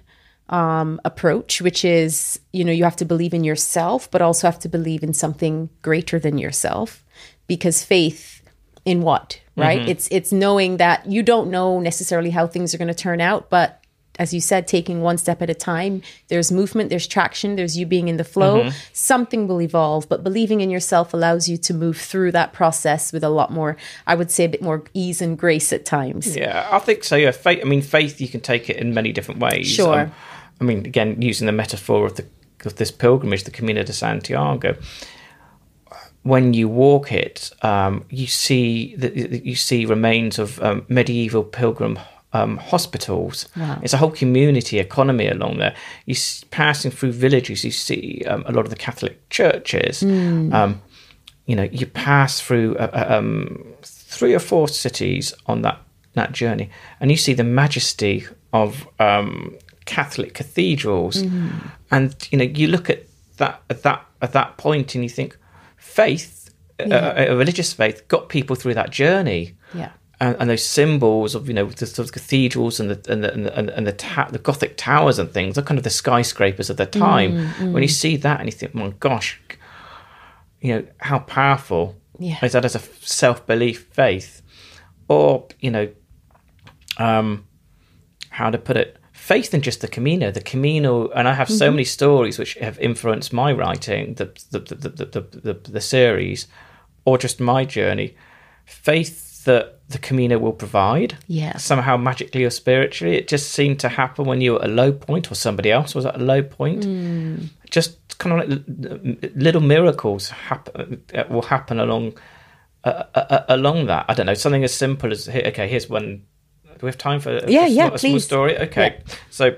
um, approach, which is, you know, you have to believe in yourself, but also have to believe in something greater than yourself. Because faith in what, right? Mm-hmm. It's it's knowing that you don't know necessarily how things are going to turn out, but as you said, taking one step at a time. There's movement, there's traction, there's you being in the flow. Mm-hmm. Something will evolve, but believing in yourself allows you to move through that process with a lot more, I would say, a bit more ease and grace at times. Yeah, I think so. Yeah, faith. I mean, faith. You can take it in many different ways. Sure. Um, I mean, again, using the metaphor of the of this pilgrimage, the Camino de Santiago. When you walk it, um, you see that you see remains of um, medieval pilgrim um, hospitals. Wow. It's a whole community economy along there. You passing through villages, you see um, a lot of the Catholic churches. Mm. Um, you know, you pass through uh, uh um, three or four cities on that that journey, and you see the majesty of um, Catholic cathedrals, mm. and you know you look at that at that at that point, and you think faith, uh, Yeah. a, a religious faith, got people through that journey Yeah. and, and those symbols of you know the sort of cathedrals and the and the and the, and the, ta- the Gothic towers and things are kind of the skyscrapers of the mm, time. Mm. When you see that and you think, my gosh, you know how powerful Yeah. is that as a self belief faith, or you know, um, how to put it. Faith in just the Camino, the Camino, and I have so many stories which have influenced my writing, the the the the, the, the, the series, or just my journey. Faith that the Camino will provide, Yeah. somehow magically or spiritually. It just seemed to happen when you were at a low point, or somebody else was at a low point. Just kind of like little miracles happen uh, will happen along uh, uh, uh, along that. I don't know something as simple as okay, here's one. Do we have time for a, Yeah, a, yeah, a small story? Okay, so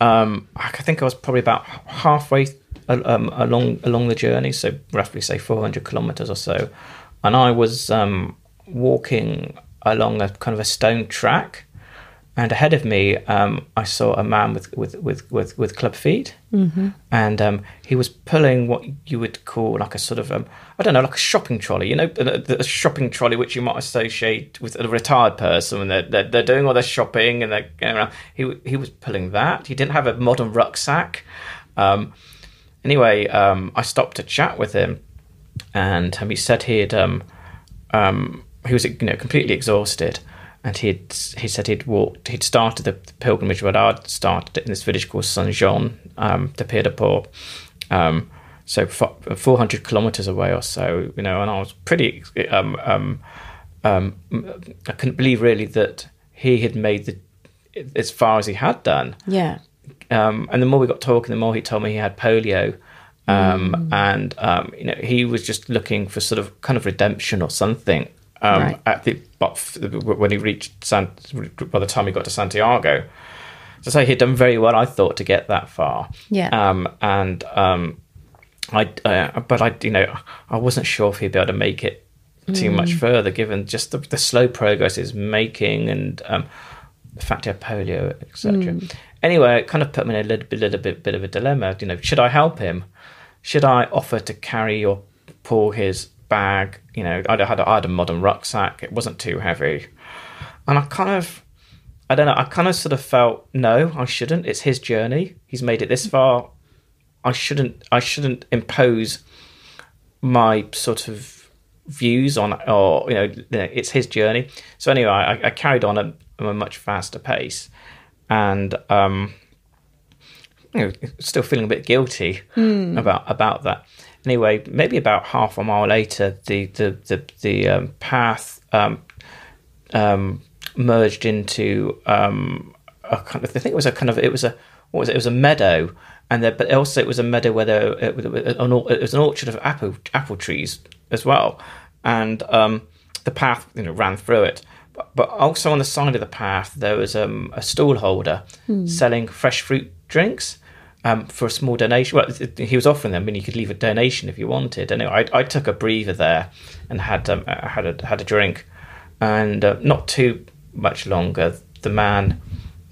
um, I think I was probably about halfway um, along along the journey, so roughly say 400 kilometers or so, and I was um, walking along a kind of a stone track, and ahead of me, um, I saw a man with with with with, with club feet, mm-hmm. and um, he was pulling what you would call like a sort of um, I don't know, like a shopping trolley. You know, the, the shopping trolley which you might associate with a retired person when they're they're, they're doing all their shopping and they're going around. He he was pulling that. He didn't have a modern rucksack. Um, anyway, um, I stopped to chat with him, and um, he said he'd um, um, he was you know completely exhausted, and he'd he said he'd walked he'd started the pilgrimage where I'd started it in this village called Saint Jean, um, de Pierre de Port, um, so four hundred kilometers away or so, you know, and I was pretty um, um, um, I couldn't believe really that he had made the as far as he had done Yeah. um, and the more we got talking, the more he told me he had polio, um, and um, you know he was just looking for sort of kind of redemption or something. Um, Right. At the but f- when he reached San, by the time he got to Santiago, so say he'd done very well, I thought, to get that far. Yeah. Um, and um, I, uh, but I, you know, I wasn't sure if he'd be able to make it too much further, given just the, the slow progress he's making and um, the fact he had polio, etc. Anyway, it kind of put me in a little bit, little bit, bit of a dilemma. You know, should I help him? Should I offer to carry or pull his bag? You know, I had a, I had a modern rucksack; it wasn't too heavy, and I kind of, I don't know, I kind of sort of felt no, I shouldn't. It's his journey; he's made it this far. I shouldn't, I shouldn't impose my sort of views on, or you know, it's his journey. So anyway, I, I carried on at a much faster pace, and um, you know, still feeling a bit guilty about about that. Anyway, maybe about half a mile later, the the the the um, path um, um, merged into um, a kind of. I think it was a kind of. It was a what was it? It was a meadow, and there, but also it was a meadow where there it was an, it was an orchard of apple apple trees as well, and um, the path you know ran through it. But, but also on the side of the path there was um, a stall holder selling fresh fruit drinks. Um, for a small donation, well, he was offering them, and you could leave a donation if you wanted. Anyway, I, I took a breather there and had um, had a had a drink, and uh, not too much longer, the man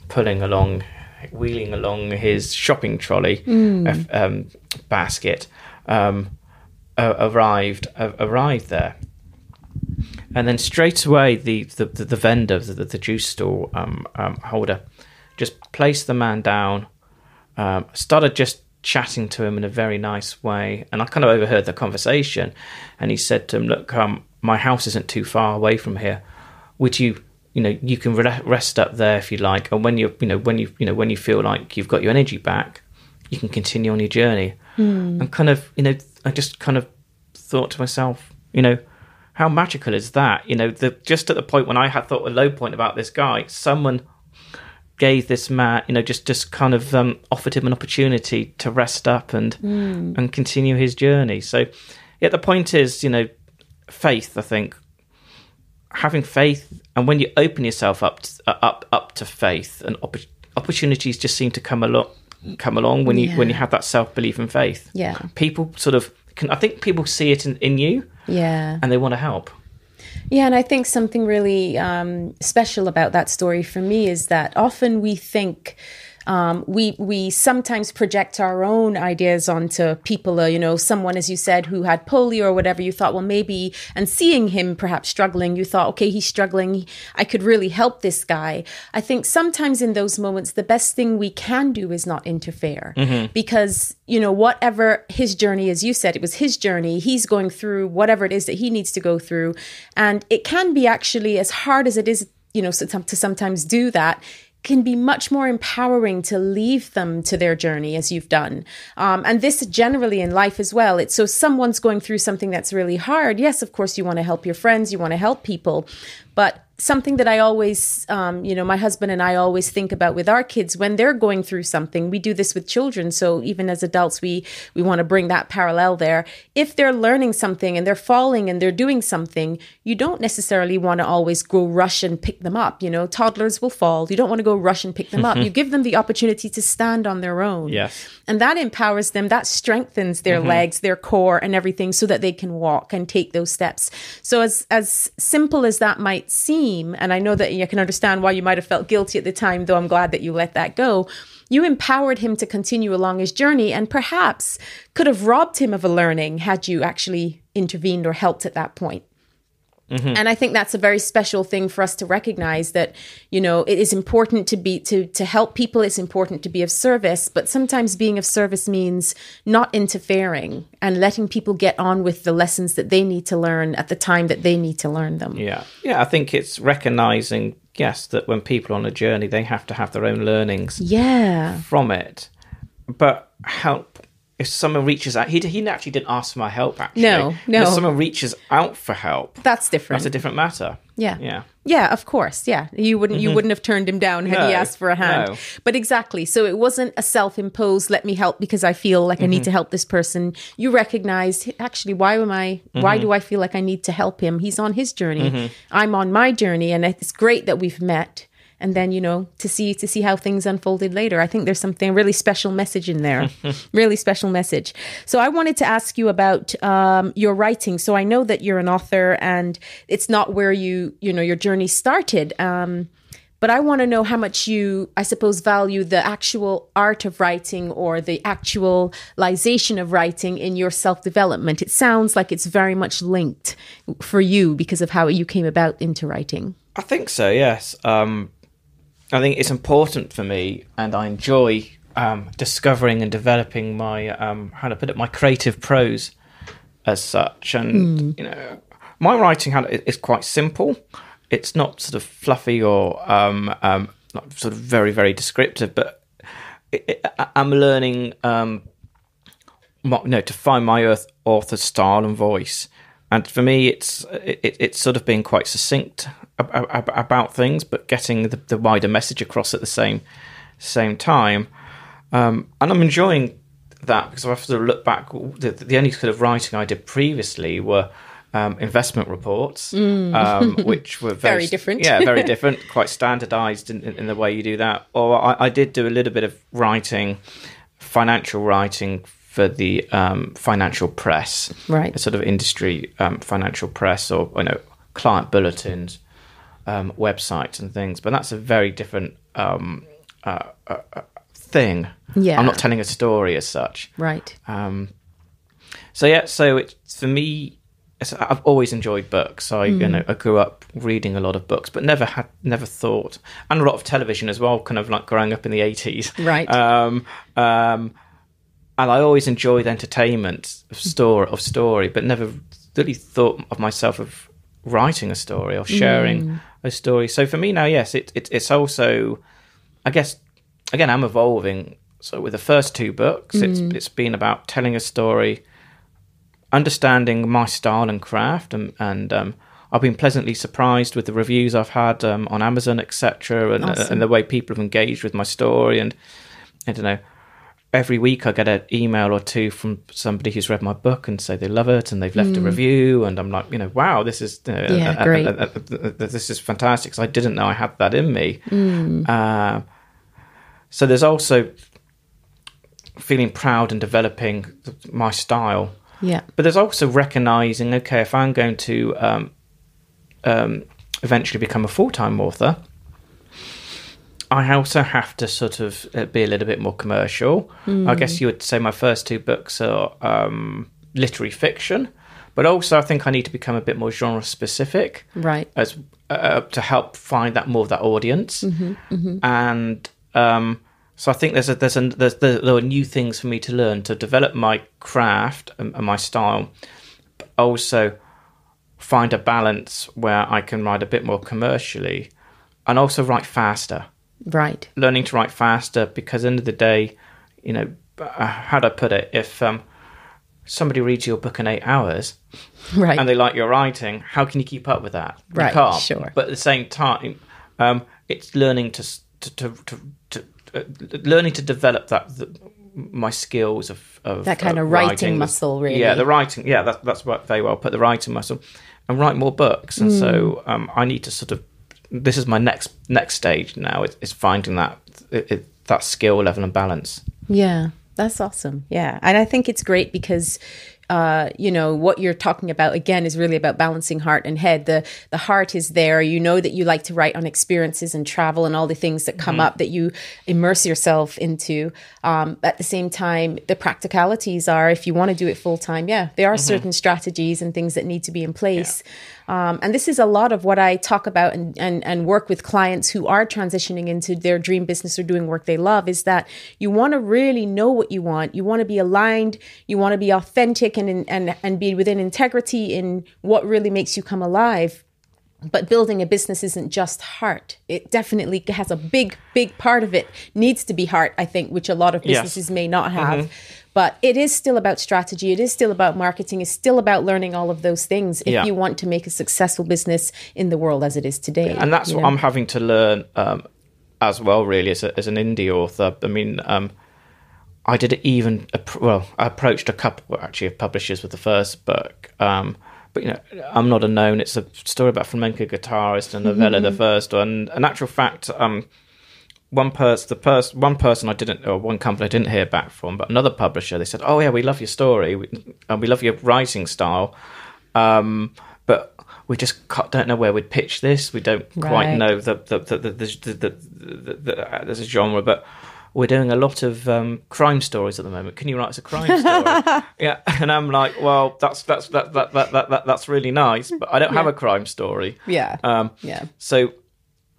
pulling along, wheeling along his shopping trolley uh, um, basket, um, uh, arrived uh, arrived there, and then straight away the the, the, the vendor, the, the juice store um, um, holder, just placed the man down, um, started just chatting to him in a very nice way, and I kind of overheard the conversation, and he said to him, "Look, um, my house isn't too far away from here. Would you?" You know, you can re- rest up there if you like, and when you, you know, when you, you know, when you feel like you've got your energy back, you can continue on your journey. And kind of, you know, I just kind of thought to myself, you know, how magical is that? You know, the just at the point when I had thought a low point about this guy, someone gave this man, you know, just just kind of um, offered him an opportunity to rest up and and continue his journey. So, yeah, the point is, you know, faith. I think having faith, and when you open yourself up to, uh, up up to faith, and opp- opportunities just seem to come along come along when you when you have that self belief and faith. Yeah. people sort of can. I think people see it in, in you Yeah. and they want to help. Yeah, and I think something really um, special about that story for me is that often we think um, we we sometimes project our own ideas onto people. Uh, you know, someone, as you said, who had polio or whatever. You thought, well, maybe, and seeing him perhaps struggling, you thought, okay, he's struggling. I could really help this guy. I think sometimes in those moments, the best thing we can do is not interfere Mm-hmm. because you know whatever his journey, as you said, it was his journey. He's going through whatever it is that he needs to go through, and it can be actually as hard as it is, you know, to, to sometimes do that can be much more empowering to leave them to their journey as you've done. Um, and this generally in life as well. It's so someone's going through something that's really hard. Yes, of course, you want to help your friends, you want to help people. But something that I always, um, you know, my husband and I always think about with our kids when they're going through something. We do this with children, so even as adults, we we want to bring that parallel there. If they're learning something and they're falling and they're doing something, you don't necessarily want to always go rush and pick them up. You know, toddlers will fall. You don't want to go rush and pick them up. You give them the opportunity to stand on their own. Yes. And that empowers them, that strengthens their legs, their core and everything so that they can walk and take those steps. So as as simple as that might seem, and I know that you can understand why you might have felt guilty at the time, though I'm glad that you let that go. You empowered him to continue along his journey and perhaps could have robbed him of a learning had you actually intervened or helped at that point. Mm-hmm. And I think that's a very special thing for us to recognize that, you know, it is important to be to to help people, it's important to be of service, but sometimes being of service means not interfering and letting people get on with the lessons that they need to learn at the time that they need to learn them. Yeah. Yeah. I think it's recognizing, yes, that when people are on a journey, they have to have their own learnings Yeah. from it. But help, if someone reaches out, he, he actually didn't ask for my help, actually. No, no. If someone reaches out for help, That's different. that's a different matter. Yeah. Yeah. Yeah, of course. Yeah. You wouldn't you wouldn't have turned him down had he Mm-hmm. Asked for a hand. no. But exactly. So it wasn't a self-imposed let me help because I feel like I need Mm-hmm. to help this person. You recognized actually why am I why Mm-hmm. do I feel like I need to help him? He's on his journey. I'm on my journey and it's great that we've met. And then, you know, to see to see how things unfolded later. I think there's something really special message in there. really special message. So I wanted to ask you about um, your writing. So I know that you're an author and it's not where you, you know, your journey started. Um, but I want to know how much you, I suppose, value the actual art of writing or the actualization of writing in your self development. It sounds like it's very much linked for you because of how you came about into writing. I think so. Yes. Um, I think it's important for me, and I enjoy um, discovering and developing my um, how to put it my creative prose as such. And you know, my writing how is quite simple. It's not sort of fluffy or um, um, not sort of very very descriptive, but it, it, I'm learning. Um, no, to find my earth author's style and voice. And for me, it's it, it's sort of being quite succinct ab- ab- about things, but getting the, the wider message across at the same same time. Um, and I'm enjoying that because I've to look back. The, the only sort of writing I did previously were um, investment reports, um, which were very, Very different. Yeah, very different, quite standardized in, in, in the way you do that. Or I, I did do a little bit of writing, financial writing for the um, financial press, Right. a sort of industry um, financial press, or you know, client bulletins, um, websites, and things. But that's a very different um, uh, uh, thing. Yeah. I'm not telling a story as such. Right. Um, so yeah, so it's for me. I've always enjoyed books. I you know I grew up reading a lot of books, but never had never thought, and a lot of television as well. Kind of like growing up in the eighties, Right. And I always enjoyed entertainment of story of story, but never really thought of myself of writing a story or sharing a story. So for me now, yes, it, it it's also, I guess, again, I'm evolving. So with the first two books, it's it's been about telling a story, understanding my style and craft, and and um, I've been pleasantly surprised with the reviews I've had um, on Amazon, etc., and, Awesome. and the way people have engaged with my story. And I don't know, every week I get an email or two from somebody who's read my book and say they love it and they've left a review, and I'm like, you know, wow, this is uh, Mm. Yeah, uh, uh, great. uh, uh, uh, this is fantastic. 'cause I didn't know I had that in me. Mm. Uh, so there's also feeling proud and developing my style Yeah. but there's also recognizing okay if i'm going to um, um, eventually become a full time author, I also have to sort of uh, be a little bit more commercial. I guess you would say my first two books are um, literary fiction, but also I think I need to become a bit more genre specific Right. as uh, to help find that more of that audience. And um, so I think there's a, there's a, there's there, there are new things for me to learn to develop my craft and, and my style, but also find a balance where I can write a bit more commercially and also write faster. Right. Learning to write faster because, end of the day, you know, uh, how do I put it? If um, somebody reads your book in eight hours, Right. and they like your writing, how can you keep up with that? You Right, can't. sure. But at the same time, um, it's learning to to to, to, to uh, learning to develop that the, my skills of, of That kind of of writing muscle, really. Yeah, the writing. Yeah, that, that's what very well put. The writing muscle, and write more books. And Mm. so um, I need to sort of. This is my next next stage now. Is, is finding that it, that skill level and balance. Yeah, that's awesome. Yeah. And I think it's great because uh, you know what you're talking about again is really about balancing heart and head. The the heart is there. You know that you like to write on experiences and travel and all the things that come up that you immerse yourself into. Um, at the same time, the practicalities are if you want to do it full time, yeah, there are certain strategies and things that need to be in place. Um, and this is a lot of what I talk about and, and, and work with clients who are transitioning into their dream business or doing work they love is that you want to really know what you want. You want to be aligned. You want to be authentic and, and, and be within integrity in what really makes you come alive. But building a business isn't just heart. It definitely has a big, big part of it needs to be heart, I think, which a lot of Yes. businesses may not have. But it is still about strategy. It is still about marketing. It's still about learning all of those things if Yeah. you want to make a successful business in the world as it is today. and that's what know? I'm having to learn um, as well. Really, as, a, as an indie author, I mean, um, I did even well. I approached a couple, actually, of publishers with the first book. Um, but you know, I'm not a known. It's a story about flamenco guitarist, and novella, Mm-hmm. the first one. In actual fact, um, one person, the person, one person I didn't, or one company I didn't hear back from, but another publisher, they said, "Oh yeah, we love your story, we, and we love your writing style, um, but we just don't know where we'd pitch this. We don't quite know the the the the, the, the, the, the, the uh, there's a genre, but." We're doing a lot of um, crime stories at the moment. Can you write us a crime story? yeah, and I'm like, well, that's that's that that that, that, that that's really nice, but I don't have a crime story. Yeah. Um, Yeah. So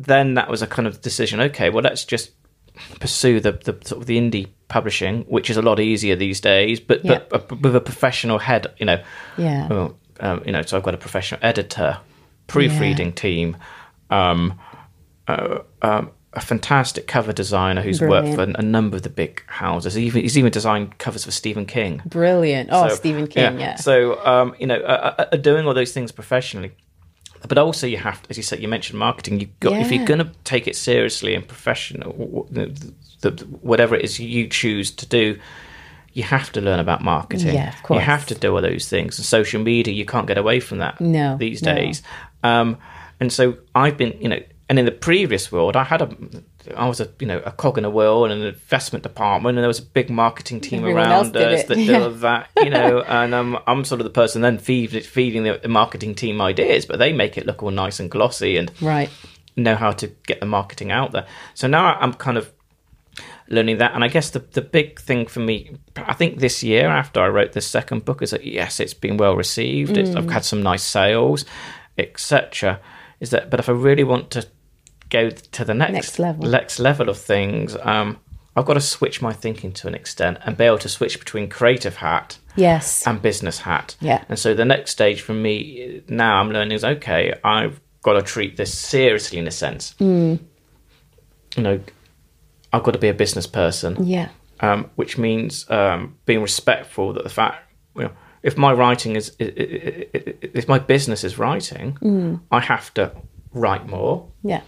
then that was a kind of decision. Okay, well, let's just pursue the, the sort of the indie publishing, which is a lot easier these days, but Yeah. but uh, with a professional head. You know, Yeah. well, um, you know. So I've got a professional editor, proofreading team, um, uh, um, a fantastic cover designer who's worked for a, number of the big houses. Even, he's even designed covers for Stephen King. Brilliant. Oh, So, Stephen King. Yeah. So, um, you know, uh, uh, uh, doing all those things professionally, but also you have, to, as you said, you mentioned marketing. You got if you're going to take it seriously and professional, w- w- the, the, whatever it is you choose to do. You have to learn about marketing. Yeah, of course. You have to do all those things. And social media, you can't get away from that No, these no. days. Um, and so I've been, you know, and in the previous world, I had a, I was a, you know, a cog in a wheel and an investment department, and there was a big marketing team Everyone around us that Yeah. did all that, you know. and um, I'm sort of the person then feed, feeding the, marketing team ideas, but they make it look all nice and glossy and Right. know how to get the marketing out there. So now I'm kind of learning that. And I guess the, the big thing for me, I think this year after I wrote this second book, is that yes, it's been well received. It's, Mm. I've had some nice sales, etc. Is that, but if I really want to go to the next, Next level. next level of things, um, I've got to switch my thinking to an extent and be able to switch between creative hat Yes. and business hat. Yeah. And so the next stage for me now I'm learning is okay, I've got to treat this seriously in a sense. Mm. You know, I've got to be a business person, yeah. um, which means um, being respectful that the fact, you know, if my writing is, if my business is writing, Mm. I have to write more Yeah.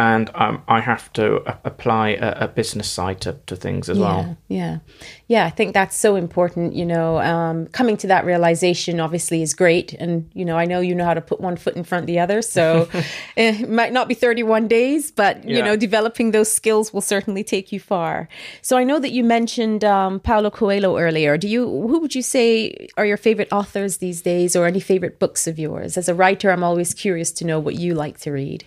And um, I have to a- apply a, a business side to, to things as well. Yeah, yeah. I think that's so important. You know, um, coming to that realization obviously is great, and you know, I know you know how to put one foot in front of the other. So it might not be thirty-one days, but you Yeah. know, developing those skills will certainly take you far. So I know that you mentioned um, Paulo Coelho earlier. Do you? Who would you say are your favorite authors these days, or any favorite books of yours? As a writer, I'm always curious to know what you like to read.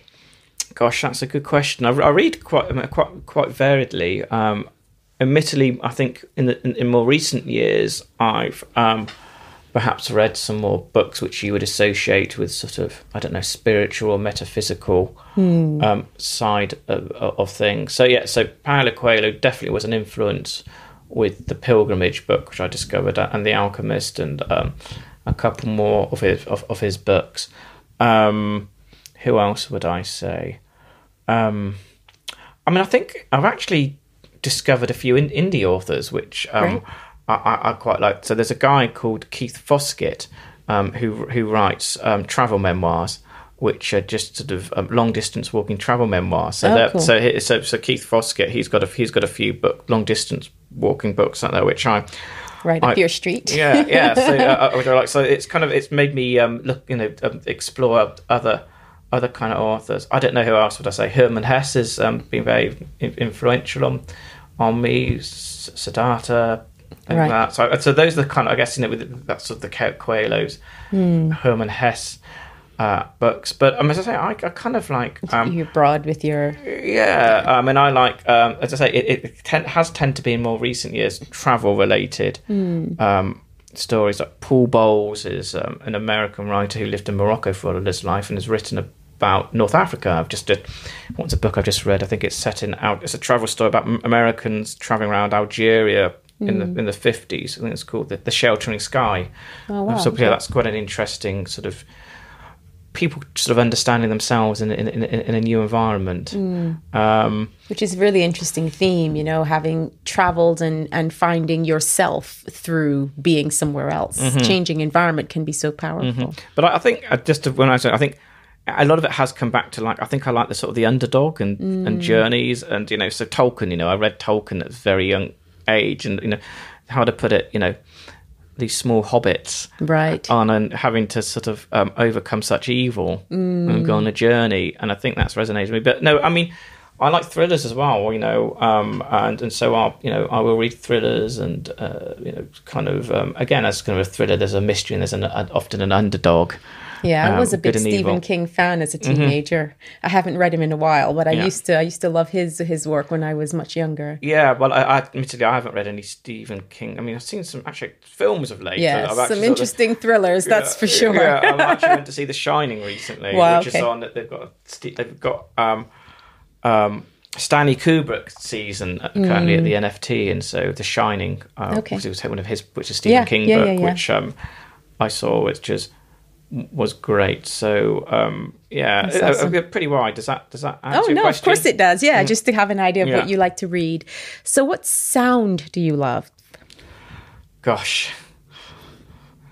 Gosh, that's a good question. I, I read quite um, quite quite variedly. Um, admittedly, I think in, the, in in more recent years, I've um, perhaps read some more books which you would associate with sort of I don't know spiritual or metaphysical um, side of, of things. So yeah, so Paulo Coelho definitely was an influence with the Pilgrimage book, which I discovered, and The Alchemist, and um, a couple more of his of, of his books. Um, who else would I say? Um, I mean, I think I've actually discovered a few in, indie authors which um, I, I, I quite like. So there's a guy called Keith Foskett um, who who writes um, travel memoirs, which are just sort of um, long distance walking travel memoirs. So Oh, that cool. so, so so Keith Foskett he's got a he's got a few book long distance walking books out there which I Right up I- your street. yeah, yeah. So, uh, which I like. So it's kind of it's made me um, look, you know, um, explore other other kind of authors. I don't know who else would I say. Hermann Hesse has um, been very in- influential on on me. Siddhartha. And Right. that. So, so those are the kind of I guess you know with that's sort of the Co- Coelho's, Hmm. Hermann Hesse uh, books. But um, as I say, I, I kind of like um, You're broad with your yeah, I mean, I like, um, as I say, it, it ten, has tend to be in more recent years travel related um, stories. Like Paul Bowles is um, an American writer who lived in Morocco for all of his life and has written about North Africa. I've just did, what's a book I've just read? I think it's set in out. It's a travel story about Americans traveling around Algeria. In the in the fifties, I think it's called the, the Sheltering Sky. Oh, wow, So yeah, that's quite an interesting sort of people sort of understanding themselves in in, in, in a new environment. Mm. Um, which is a really interesting theme you know having traveled and and finding yourself through being somewhere else Mm-hmm. changing environment can be so powerful but I, I think uh, just to, when I say, I think a lot of it has come back to like I think I like the sort of the underdog and Mm. and journeys and you know so Tolkien. You know, I read Tolkien at a very young age, and you know how to put it. You know, these small hobbits right on and having to sort of um, overcome such evil Mm. and go on a journey. And I think that's resonated with me. But no, I mean, I like thrillers as well, you know, um, and and so I, you know, I will read thrillers and uh, you know, kind of um, again as kind of a thriller. There's a mystery and there's an, an, often an underdog. Yeah i um, was a big stephen evil. Mm-hmm. king fan as a teenager i haven't read him in a while but i Yeah. used to i used to love his his work when i was much younger Yeah, well, I, I admittedly I haven't read any Stephen King. I mean, I've seen some actually films of late. yeah I've some sort of- interesting thrillers that's for sure Yeah, I actually went to see The Shining recently, Wow, which okay. is on. That they've got they've got um, um, Stanley Kubrick season currently at the NFT, and so The Shining, uh, Mm. Okay. which was one of his, which is Stephen Yeah, King yeah, book, yeah, yeah. which um, I saw, which just was great. So um, yeah, uh, uh, pretty wide. Does that does that answer Oh no! Of course it does. Yeah, just to have an idea of Yeah. what you like to read. So, what sound do you love? Gosh,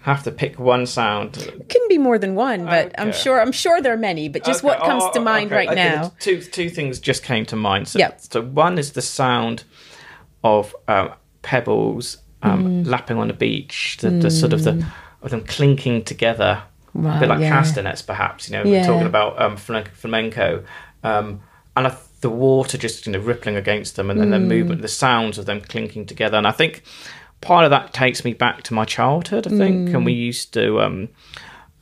have to pick one sound. It Can be more than one, but I'm sure I'm sure there are many. But just what comes oh, to mind okay. right now? Two two things just came to mind. So, Yep. so one is the sound of um, pebbles um, Mm. lapping on a beach. The, the sort of the of them clinking together, a bit like yeah. castanets, perhaps. You know, Yeah. we're talking about um, flamenco, um, and the water just you know rippling against them, and then the Mm. movement, the sounds of them clinking together, and I think. Part of that takes me back to my childhood, I think, and Mm. we used to um,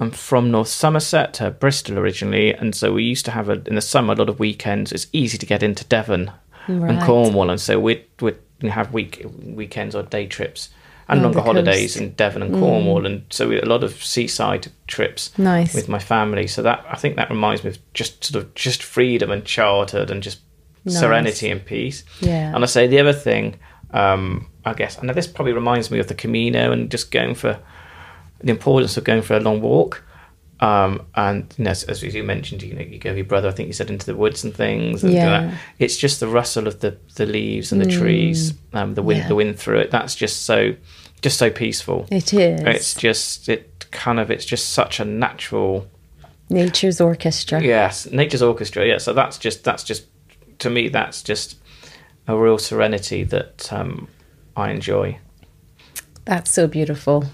I'm from North Somerset, uh, Bristol originally, and so we used to have a, in the summer a lot of weekends. It's easy to get into Devon and Cornwall, and so we'd we'd have week weekends or day trips and Oh, longer holidays coast. Mm. in Devon and Cornwall, and so we, a lot of seaside trips Nice. with my family. So that I think that reminds me of just sort of just freedom and childhood and just Nice. serenity and peace. Yeah. And I say the other thing, um, I guess, and this probably reminds me of the Camino and just going for the importance of going for a long walk. Um, and you know, as, as you mentioned, you know, you go with your brother. I think you said into the woods and things. And Yeah. that. it's just the rustle of the, the leaves and the trees, um, the wind, Yeah. the wind through it. That's just so, just so peaceful. It is. It's just it kind of it's just such a natural Nature's orchestra. Yes, nature's orchestra. Yeah, so that's just that's just to me that's just a real serenity that um, I enjoy. That's so beautiful.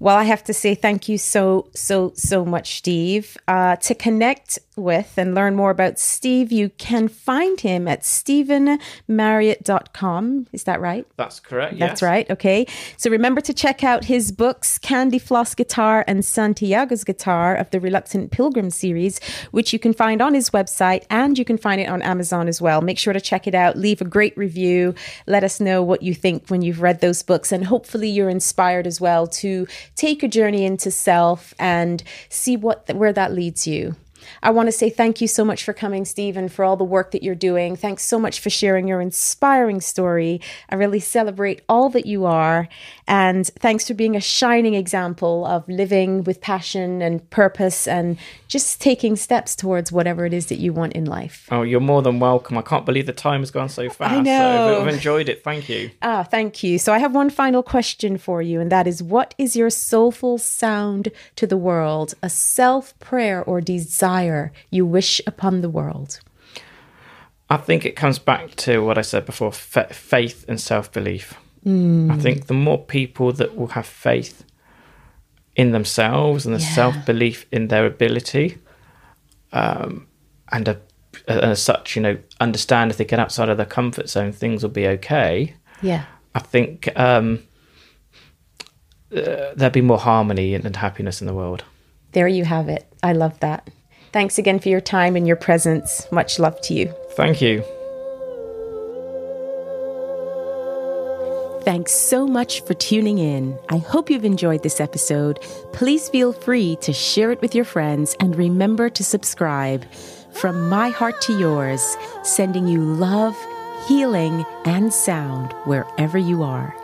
Well, I have to say thank you so, so, so much, Steve. Uh, to connect with and learn more about Steve, you can find him at stephenmarriott.com. Is that right? That's correct. That's yes. right. Okay. So remember to check out his books, Candyfloss Guitar and Santiago's Guitar of the Reluctant Pilgrim series, which you can find on his website and you can find it on Amazon as well. Make sure to check it out. Leave a great review. Let us know what you think when you've read those books. And hopefully you're inspired as well to take a journey into self and see what where that leads you. I want to say thank you so much for coming, Stephen, for all the work that you're doing. Thanks so much for sharing your inspiring story. I really celebrate all that you are. And thanks for being a shining example of living with passion and purpose and just taking steps towards whatever it is that you want in life. Oh, you're more than welcome. I can't believe the time has gone so fast. I know. So I've enjoyed it. Thank you. Ah, thank you. So I have one final question for you, and that is what is your soulful sound to the world? A self prayer or desire you wish upon the world? I think it comes back to what I said before faith and self belief. Mm. I think the more people that will have faith in themselves and the yeah. self belief in their ability, um, and, a, and as such, you know, understand if they get outside of their comfort zone, things will be okay. Yeah. I think um, uh, there'll be more harmony and, and happiness in the world. There you have it. I love that. Thanks again for your time and your presence. Much love to you. Thank you. Thanks so much for tuning in. I hope you've enjoyed this episode. Please feel free to share it with your friends and remember to subscribe. From my heart to yours, sending you love, healing, and sound wherever you are.